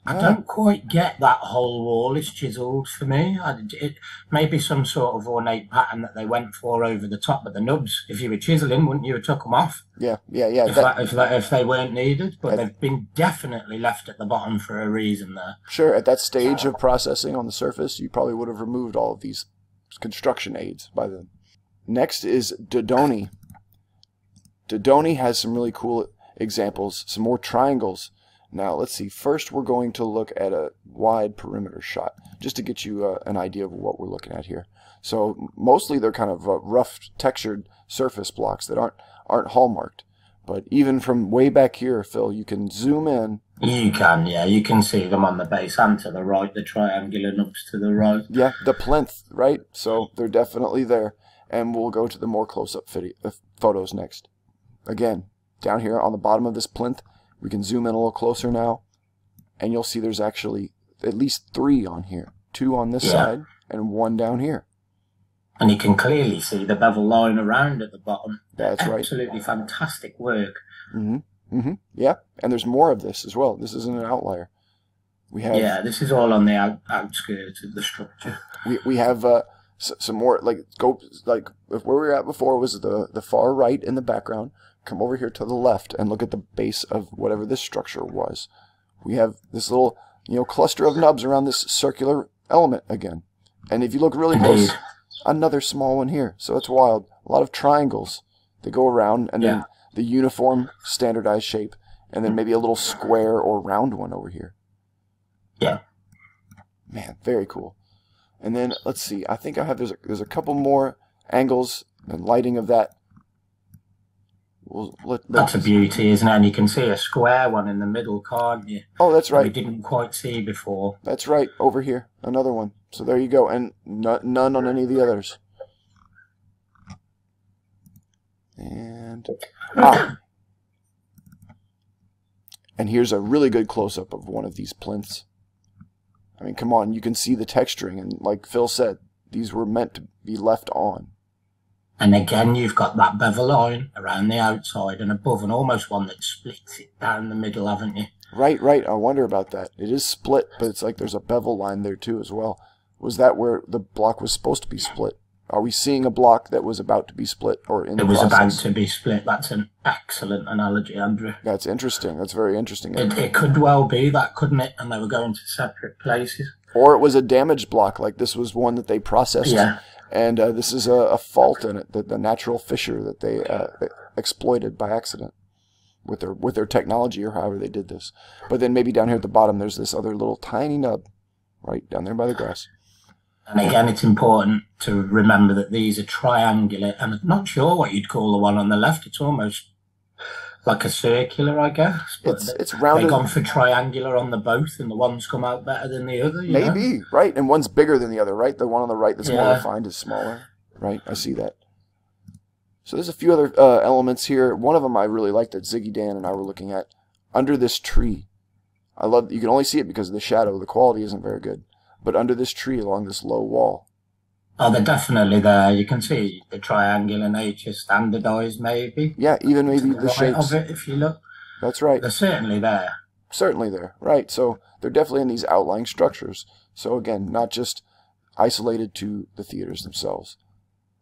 I Ah. don't quite get that whole wall is chiselled for me. I, it may be some sort of ornate pattern that they went for over the top, but the nubs, if you were chiselling, wouldn't you have took them off Yeah, yeah, yeah. if, That, that, if, that, if they weren't needed? But they've been definitely left at the bottom for a reason there. sure, at that stage of processing on the surface, you probably would have removed all of these construction aids by then. Next is Dodoni. Dodoni has some really cool examples, some more triangles. Now, let's see. First, we're going to look at a wide perimeter shot, just to get you uh, an idea of what we're looking at here. So, mostly they're kind of uh, rough, textured surface blocks that aren't aren't hallmarked. But even from way back here, Phil, you can zoom in. You can, yeah, you can see them on the base and to the right, the triangular nubs to the right. Yeah, the plinth, right? So they're definitely there. And we'll go to the more close-up uh, photos next. Again, down here on the bottom of this plinth, we can zoom in a little closer now, and you'll see there's actually at least three on here. Two on this Yeah. side and one down here. And you can clearly see the bevel line around at the bottom. That's right. Absolutely fantastic work. Mm-hmm. Mm-hmm. Yeah, and there's more of this as well. This isn't an outlier. We have Yeah, this is all on the out, outskirts of the structure. we, we have uh, some more like go like if where we were at before was the the far right in the background come over here to the left and look at the base of whatever this structure was. We have this little you know cluster of nubs around this circular element again. And if you look really close another small one here. So it's wild. A lot of triangles that go around and then the uniform standardized shape and then maybe a little square or round one over here. Yeah. man very cool. And then let's see i think i have there's a, there's a couple more angles and lighting of that we'll let, That's a beauty, isn't it? And you can see a square one in the middle, can't you? oh that's right. We didn't quite see before. that's right over here another one so there you go and no, none on any of the others and ah. and here's a really good close-up of one of these plinths i mean come on you can see the texturing and like phil said these were meant to be left on And again, you've got that bevel line around the outside and above, and almost one that splits it down the middle, haven't you? right right i wonder about that it is split but it's like there's a bevel line there too as well was that where the block was supposed to be split are we seeing a block that was about to be split or in It the was about to be split. That's an excellent analogy, Andrew. that's interesting that's very interesting It, it could well be that, couldn't it? And they were going to separate places. or it was a damaged block like this was one that they processed Yeah. And uh, this is a, a fault in it the, the natural fissure that they uh, exploited by accident with their with their technology or however they did this. But then maybe down here at the bottom there's this other little tiny nub right down there by the grass. And again, it's important to remember that these are triangular, and I'm not sure what you'd call the one on the left. It's almost like a circular, I guess. But it's it's they've gone for triangular on the both, and the one's come out better than the other. you know? maybe right and one's bigger than the other right the one on the right that's more refined is smaller right i see that so there's a few other uh, elements here one of them i really like that ziggy dan and i were looking at under this tree i love you can only see it because of the shadow the quality isn't very good but under this tree along this low wall Oh, they're definitely there. You can see the triangular nature, standardised, maybe. yeah even maybe the the right shapes. of it, if you look, that's right. They're certainly there. certainly there. Right so they're definitely in these outlying structures. So again not just isolated to the theaters themselves.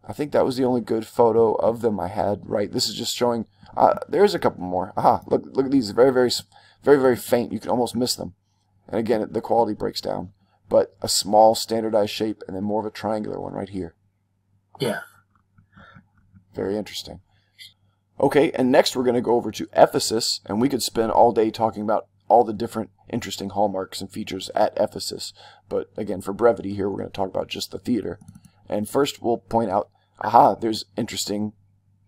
I think that was the only good photo of them i had. Right this is just showing uh, there's a couple more. Aha look look at these. Very very very very faint. You can almost miss them. And again the quality breaks down but a small standardized shape and then more of a triangular one right here Yeah. very interesting. Okay, and next we're going to go over to Ephesus, and we could spend all day talking about all the different interesting hallmarks and features at Ephesus. But again, for brevity here, we're going to talk about just the theater. And first, we'll point out, aha, there's interesting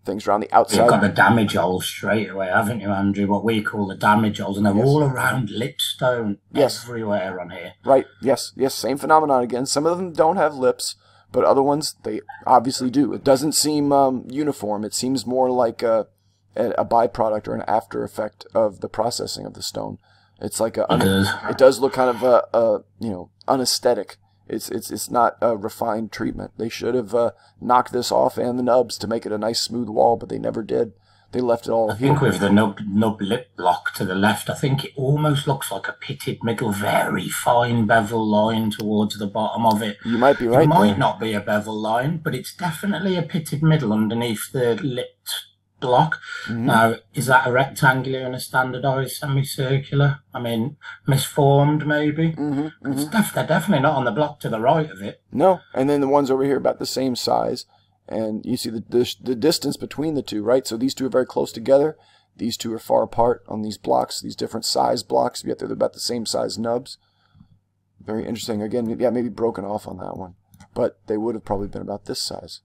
things around the outside. You've got the damage holes straight away, haven't you, Andrew? What we call the damage holes, and they're Yes. all around lipstone Yes. everywhere on here. Right? Yes, yes, same phenomenon again. Some of them don't have lips, but other ones they obviously do. It doesn't seem um, uniform. It seems more like a, a, a byproduct or an after effect of the processing of the stone. It's like a It does. it does look kind of uh, uh you know unesthetic. It's it's it's not a refined treatment. They should have uh, knocked this off and the nubs to make it a nice smooth wall, but they never did. They left it all I think with the nub, nub lip block to the left, I think it almost looks like a pitted middle, very fine bevel line towards the bottom of it. You might be right. it might there. not be a bevel line, but it's definitely a pitted middle underneath the lipped block. Mhm. Now, is that a rectangular and a standardized semicircular? I mean, misformed maybe? Mhm, It's mhm. def- they're definitely not on the block to the right of it. No, and then the ones over here about the same size, and you see the, the the distance between the two, right? So these two are very close together. These two are far apart on these blocks, these different size blocks. Yet they're about the same size nubs. Very interesting. Again, yeah, maybe broken off on that one, but they would have probably been about this size.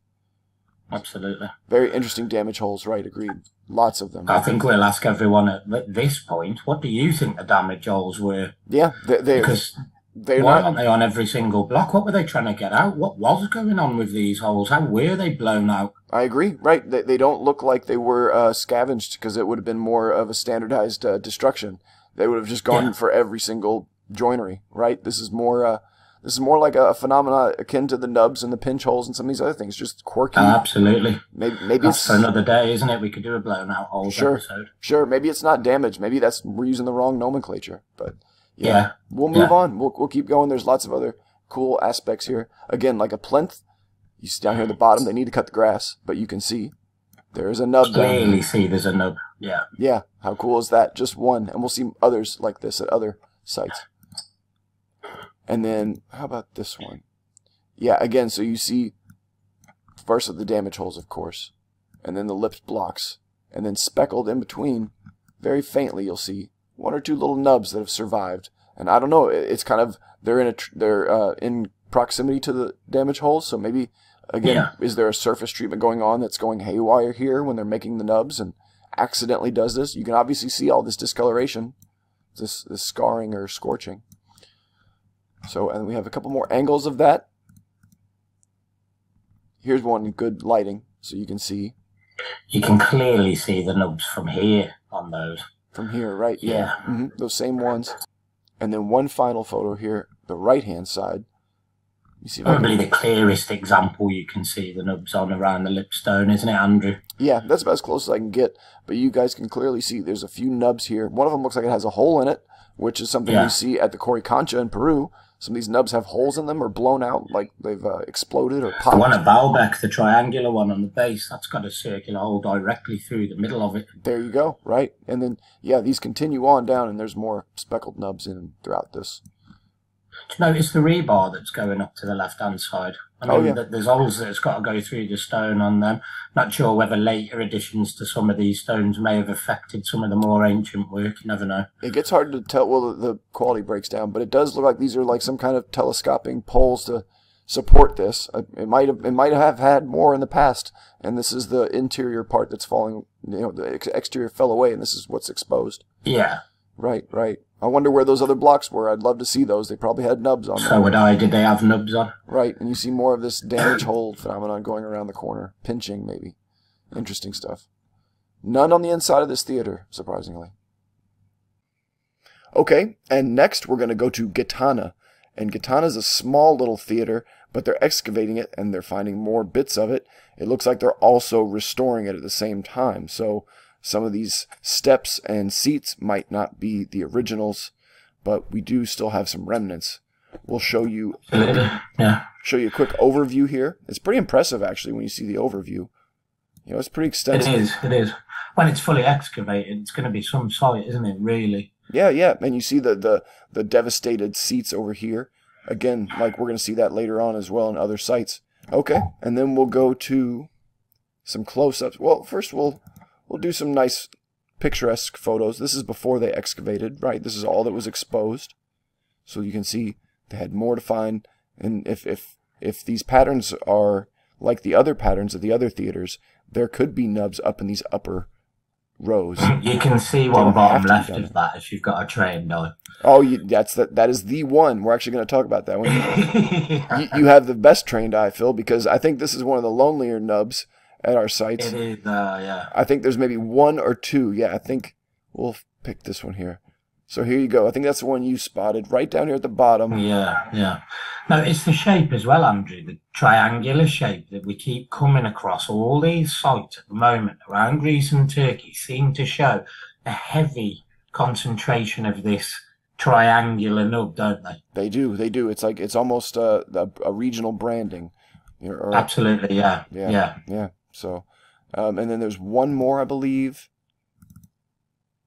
Absolutely. Very interesting damage holes, right? Agreed. Lots of them. I think we'll ask everyone at this point, what do you think the damage holes were? Yeah, they, they, Because they're why not. aren't they on every single block? What were they trying to get out? What was going on with these holes? How were they blown out? I agree. Right. They, they don't look like they were uh, scavenged because it would have been more of a standardized uh, destruction. They would have just gone Yeah. for every single joinery. Right. This is more. Uh, this is more like a phenomenon akin to the nubs and the pinch holes and some of these other things. Just quirky. Oh, absolutely. maybe maybe That's it's for another day, isn't it? We could do a blown out holes Sure. episode. sure. Maybe it's not damage. Maybe that's we're using the wrong nomenclature. But yeah, Yeah. we'll move Yeah. on. We'll we'll keep going. There's lots of other cool aspects here. Again, like a plinth. You see down here at the bottom. They need to cut the grass, but you can see there is a nub. Clearly see there's a nub. Yeah. Yeah, how cool is that? Just one, and we'll see others like this at other sites. And then, how about this one? Yeah, again, so you see first of the damage holes, of course, and then the lipped blocks, and then speckled in between, very faintly, you'll see one or two little nubs that have survived. And I don't know, it's kind of they're in a they're uh, in proximity to the damage holes, so maybe again, Yeah. is there a surface treatment going on that's going haywire here when they're making the nubs and accidentally does this? You can obviously see all this discoloration, this this scarring or scorching. So, and we have a couple more angles of that. Here's one good lighting, so you can see You can clearly see the nubs from here on those. from here, right? Yeah. hmm those same ones. And then one final photo here, the right hand side. You see, if can- Probably the clearest example you can see the nubs on around the lipstone, isn't it, Andrew? yeah, that's about as close as I can get. But you guys can clearly see there's a few nubs here. One of them looks like it has a hole in it, which is something Yeah. you see at the Coricancha in Peru. Some of these nubs have holes in them or blown out, like they've uh, exploded or The popped. one at Baalbek, the triangular one on the base, that's got a circular hole directly through the middle of it. There you go, right? And then, yeah, these continue on down, and there's more speckled nubs in throughout this. Do you notice the rebar that's going up to the left hand side? I Oh, mean, yeah. th- there's holes that it's got to go through the stone on them. Not sure whether later additions to some of these stones may have affected some of the more ancient work. You never know. It gets hard to tell. Well, the, the quality breaks down, but it does look like these are like some kind of telescoping poles to support this. Uh, It might have it might have had more in the past, and this is the interior part that's falling. You know, the exterior fell away, and this is what's exposed. Yeah. Right, right. I wonder where those other blocks were. I'd love to see those. They probably had nubs on them. So would I. Did they have nubs on? Right, and you see more of this damage hole phenomenon going around the corner, pinching maybe. Interesting stuff. None on the inside of this theater, surprisingly. Okay, and next we're going to go to Gitana. And Gitana is a small little theater, but they're excavating it and they're finding more bits of it. It looks like they're also restoring it at the same time. So some of these steps and seats might not be the originals, but we do still have some remnants. We'll show you Yeah. show you a quick overview here. It's pretty impressive actually when you see the overview. You know, it's pretty It extensive. is. It is. When it's fully excavated, it's going to be some sight, isn't it? Really. Yeah, yeah, and you see the the the devastated seats over here. Again, like we're going to see that later on as well in other sites. Okay, and then we'll go to some close-ups. Well, first we'll we'll do some nice picturesque photos. This is before they excavated, right? This is all that was exposed. So you can see they had more to find and if if if these patterns are like the other patterns of the other theaters, there could be nubs up in these upper rows. You can see one bottom left of that if you've got a trained eye. Oh, you, that's the, that is the one. We're actually going to talk about that one. you, you have the best trained eye, Phil, because I think this is one of the lonelier nubs at our sites. It is, uh, yeah. I think there's maybe one or two. Yeah, I think we'll pick this one here. So here you go. I think that's the one you spotted right down here at the bottom. Yeah, yeah. No, it's the shape as well, Andrew, the triangular shape that we keep coming across. All these sites at the moment around Greece and Turkey seem to show a heavy concentration of this triangular nub, don't they? They do. They do. It's like it's almost a, a, a regional branding. Or, Absolutely, yeah. Yeah. Yeah. Yeah. So, um, and then there's one more, I believe,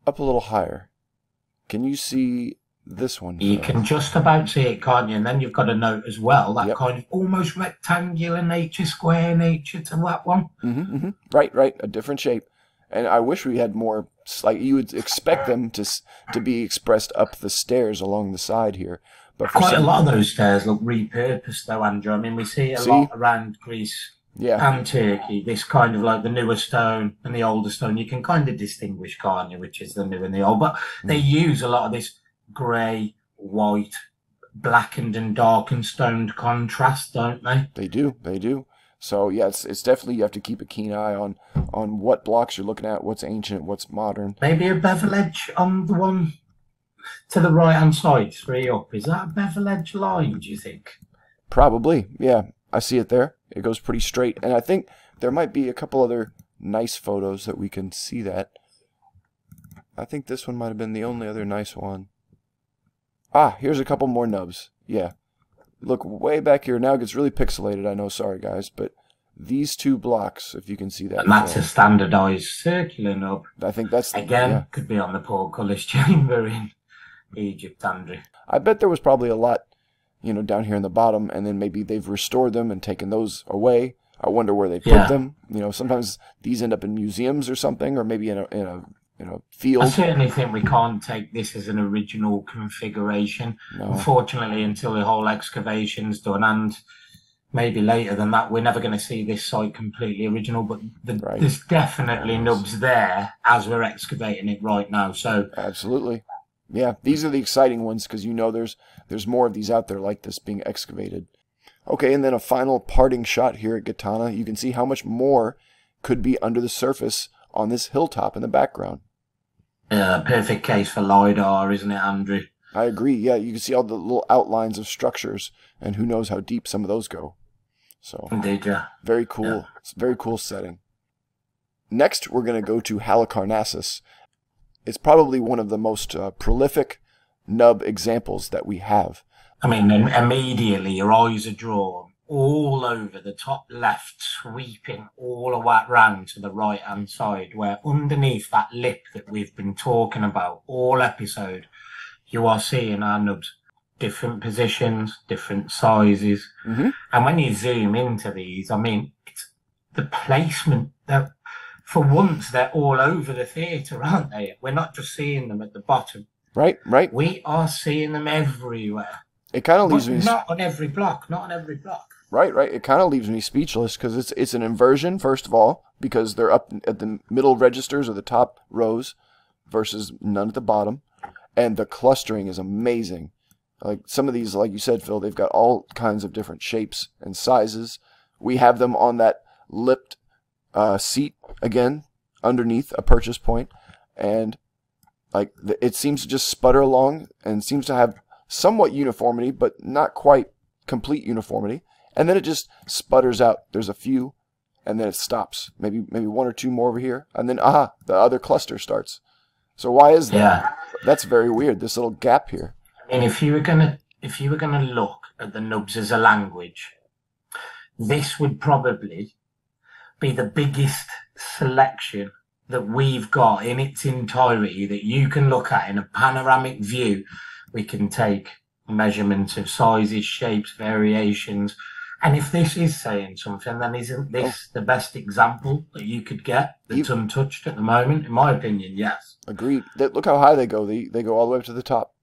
up a little higher. Can you see this one? You can just about see it, can't you? And then you've got a note as well, that Yep. kind of almost rectangular nature, square nature to that one. hmm hmm Right, right. A different shape. And I wish we had more. Like you would expect them to to be expressed up the stairs along the side here, but Quite a lot of those stairs look repurposed though, Andrew. I mean, we see a See? lot around Greece yeah, and Turkey, this kind of like the newer stone and the older stone. You can kind of distinguish, can't you, which is the new and the old. But they mm. use a lot of this grey, white, blackened and darkened stoned contrast, don't they? they do, they do. So yeah, it's it's definitely you have to keep a keen eye on on what blocks you're looking at, what's ancient, what's modern. Maybe a bevel edge on the one to the right hand side, three up. Is that a bevel edge line, do you think? Probably, yeah. I see it there. It goes pretty straight, and I think there might be a couple other nice photos that we can see that. I think this one might have been the only other nice one. Ah, here's a couple more nubs. Yeah. Look way back here. Now it gets really pixelated, I know, sorry guys, but these two blocks, if you can see that. And that's a standardised circular nub. I think that's Again, yeah. could be on the portcullis chamber in Egypt, Andrew. I bet there was probably a lot, you know, down here in the bottom, and then maybe they've restored them and taken those away. I wonder where they put Yeah. them. You know, sometimes these end up in museums or something, or maybe in a in a in a field. I certainly think we can't take this as an original configuration. No. Unfortunately, until the whole excavation's done, and maybe later than that, we're never going to see this site completely original. But the, Right. there's definitely nubs there as we're excavating it right now. So Absolutely. Yeah, these are the exciting ones because you know there's there's more of these out there like this being excavated. Okay, and then a final parting shot here at Gitana. You can see how much more could be under the surface on this hilltop in the background. uh, perfect case for lidar, isn't it, Andrew? I agree. Yeah, you can see all the little outlines of structures, and who knows how deep some of those go. So Indeed, yeah. very cool. It's a very cool setting. Next, we're going to go to Halicarnassus. It's probably one of the most uh, prolific nub examples that we have. I mean, immediately your eyes are drawn all over the top left, sweeping all the way round to the right hand side, where underneath that lip that we've been talking about all episode, you are seeing our nubs. Different positions, different sizes. Mhm. And when you zoom into these, I mean, it's the placement that for once they're all over the theatre, aren't they? We're not just seeing them at the bottom. Right, right. We are seeing them everywhere. It kind of leaves But me not on every block, not on every block. right, right. It kind of leaves me speechless because it's it's an inversion first of all because they're up at the middle registers or the top rows versus none at the bottom, and the clustering is amazing. Like some of these, like you said, Phil, they've got all kinds of different shapes and sizes. We have them on that lipped uh, seat again underneath a purchase point, and like it seems to just sputter along and seems to have somewhat uniformity, but not quite complete uniformity. And then it just sputters out. There's a few, and then it stops. Maybe maybe one or two more over here, and then aha, the other cluster starts. So why is that? Yeah. That's very weird. This little gap here. And if you were gonna if you were gonna look at the nubs as a language, this would probably be the biggest selection that we've got in its entirety that you can look at in a panoramic view. We can take measurements of sizes, shapes, variations. And if this is saying something, then isn't this oh. the best example that you could get that's You- untouched at the moment? In my opinion, yes. Agreed. That, look how high they go. They they go all the way up to the top.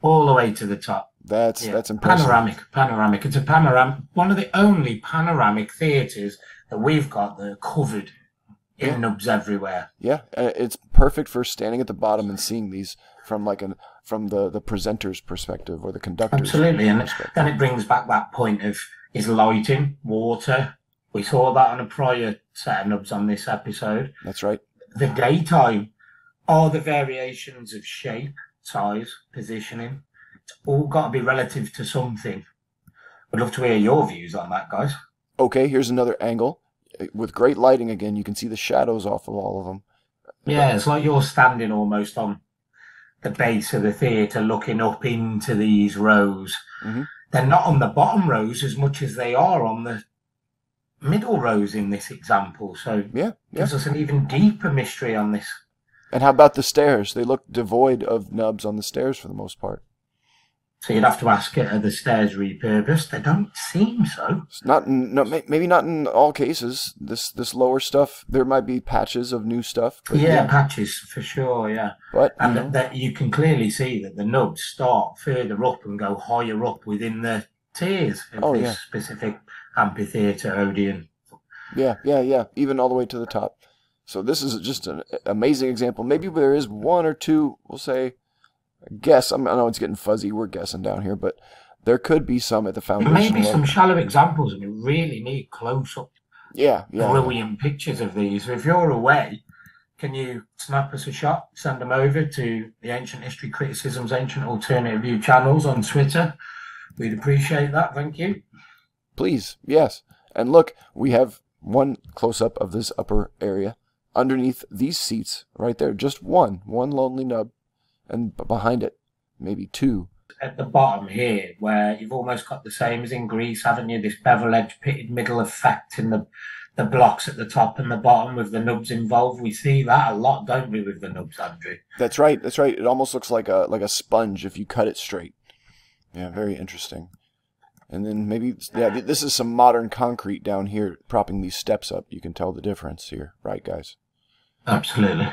All the way to the top. That's Yeah. that's impressive. Panoramic, panoramic. It's a panoramic. One of the only panoramic theatres that we've got that are covered Yeah. nubs everywhere. Yeah, uh, it's perfect for standing at the bottom and seeing these from like an from the the presenter's perspective or the conductor's Absolutely, and then it brings back that point of is lighting, water. We saw that on a prior set of nubs on this episode. That's right. The daytime are the variations of shape, size, positioning. It's all got to be relative to something. I'd love to hear your views on that, guys. Okay, here's another angle. With great lighting again, you can see the shadows off of all of them. Yeah, it's like you're standing almost on the base of the theatre looking up into these rows. Mhm. They're not on the bottom rows as much as they are on the middle rows in this example. So Yeah, yeah. gives us an even deeper mystery on this. And how about the stairs? They look devoid of nubs on the stairs for the most part. So you'd have to ask, are the stairs repurposed? They don't seem so. It's not no, maybe not in all cases. This this lower stuff, there might be patches of new stuff. But Yeah, patches for sure. Yeah, but you and know, that you can clearly see that the nubs start further up and go higher up within the tiers of Oh, this yeah. specific amphitheatre Odeon. yeah, yeah, yeah, even all the way to the top. So this is just an amazing example. Maybe there is one or two. We'll say, guess. I'm, I know it's getting fuzzy. We're guessing down here, but there could be some at the foundation. Maybe level. some shallow examples, and we really need close-up, Yeah, yeah. brilliant pictures of these. So if you're away, can you snap us a shot, send them over to the Ancient History Criticisms, Ancient Alternative View channels on Twitter? We'd appreciate that. Thank you. Please, yes. And look, we have one close up of this upper area underneath these seats right there. Just one, one lonely nub, and behind it, maybe two. At the bottom here, where you've almost got the same as in Greece, haven't you? This bevel edge pitted middle effect in the the blocks at the top and the bottom with the nubs involved. We see that a lot, don't we, with the nubs, Andrew? That's right. That's right. It almost looks like a like a sponge if you cut it straight. Yeah, very interesting. And then maybe yeah, this is some modern concrete down here propping these steps up. You can tell the difference here, right, guys? Absolutely.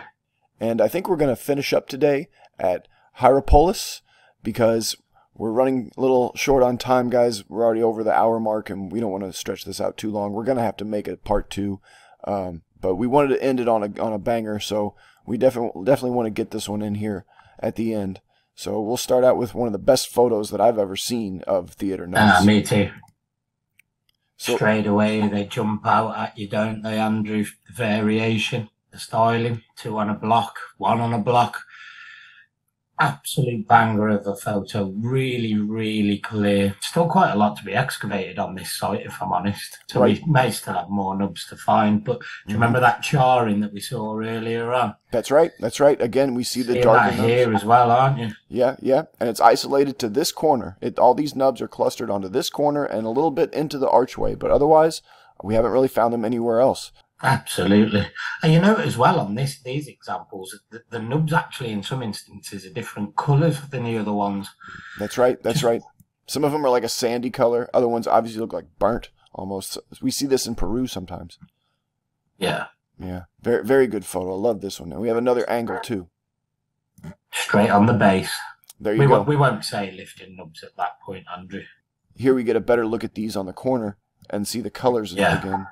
And I think we're going to finish up today at Hierapolis because we're running a little short on time, guys. We're already over the hour mark and we don't want to stretch this out too long. We're going to have to make it part two. Um, but we wanted to end it on a, on a banger, so we definitely definitely want to get this one in here at the end. So we'll start out with one of the best photos that I've ever seen of theater Ah, nubs. me too. So Straight away, they jump out at you, don't they, Andrew? The variation, the styling, two on a block, one on a block. Absolute banger of a photo. Really, really clear. Still quite a lot to be excavated on this site, if I'm honest. So Right. we may still have more nubs to find. But do you mm-hmm. remember that charring that we saw earlier on? that's right. That's right. Again, we see the Seeing darker nubs. here as well, aren't you? Yeah, yeah, and it's isolated to this corner. It all these nubs are clustered onto this corner and a little bit into the archway, but otherwise, we haven't really found them anywhere else. Absolutely. And you know as well on this these examples, the, the nubs actually in some instances are different colours than the other ones. That's right. That's right. Some of them are like a sandy color. Other ones obviously look like burnt almost. We see this in Peru sometimes. Yeah. Yeah, very very good photo. I love this one. And we have another angle too. Straight on the base. There We you go. won't, we won't say lifting nubs at that point, Andrew. Here we get a better look at these on the corner and see the colors Yeah. again.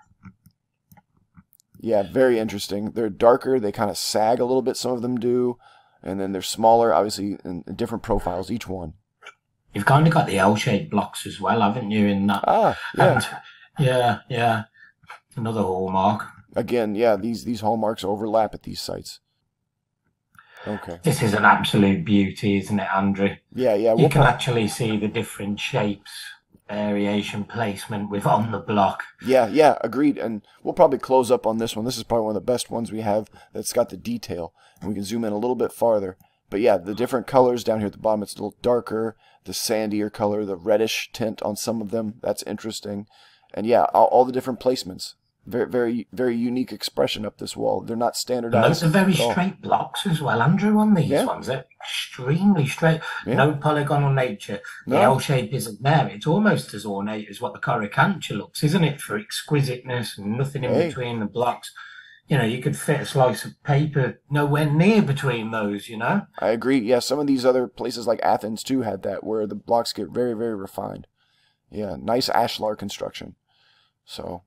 Yeah, very interesting. They're darker. They kind of sag a little bit. Some of them do, and then they're smaller, obviously, in, different profiles. Each one. You've kind of got the L-shaped blocks as well, haven't you? In that, Ah, yeah. And- yeah, yeah. Another hallmark. Again, yeah. These these hallmarks overlap at these sites. Okay. This is an absolute beauty, isn't it, Andrew? Yeah, yeah. You We'll can actually see the different shapes, variation, placement with on the block. yeah, yeah. Agreed. And we'll probably close up on this one. This is probably one of the best ones we have that's got the detail, and we can zoom in a little bit farther. But yeah, the different colors down here at the bottom. It's a little darker, the sandier color, the reddish tint on some of them. That's interesting. And yeah, all, all the different placements. Very, very, very unique expression up this wall. They're not And standardized. those are very straight blocks as well, Andrew, on these Yeah. ones. They're extremely straight. Yeah. No polygonal nature. The L shape isn't there. It's almost as ornate as what the Coricancha looks, isn't it? For exquisiteness and nothing in Hey. between the blocks. You know, you could fit a slice of paper nowhere near between those, you know? I agree. Yeah, some of these other places like Athens too had that, where the blocks get very, very refined. Yeah, nice ashlar construction. So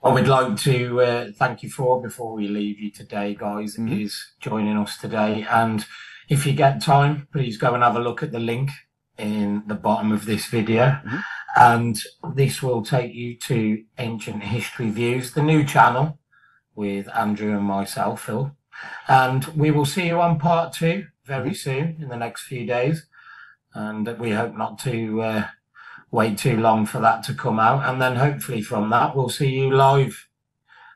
What we'd like to uh, thank you for before we leave you today, guys, Mhm. is joining us today. And if you get time, please go and have a look at the link in the bottom of this video. Mhm. And this will take you to Ancient History Views, the new channel with Andrew and myself, Phil. And we will see you on part two very soon in the next few days, and we hope not to uh, wait too long for that to come out. And then hopefully from that, we'll see you live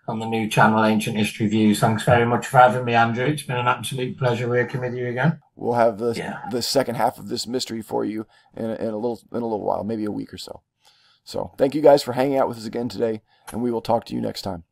on the new channel, Ancient History Views. Thanks very much for having me, Andrew. It's been an absolute pleasure working with you again. We'll have the yeah. the second half of this mystery for you in, in a little in a little while, maybe a week or so. So thank you guys for hanging out with us again today, and we will talk to you next time.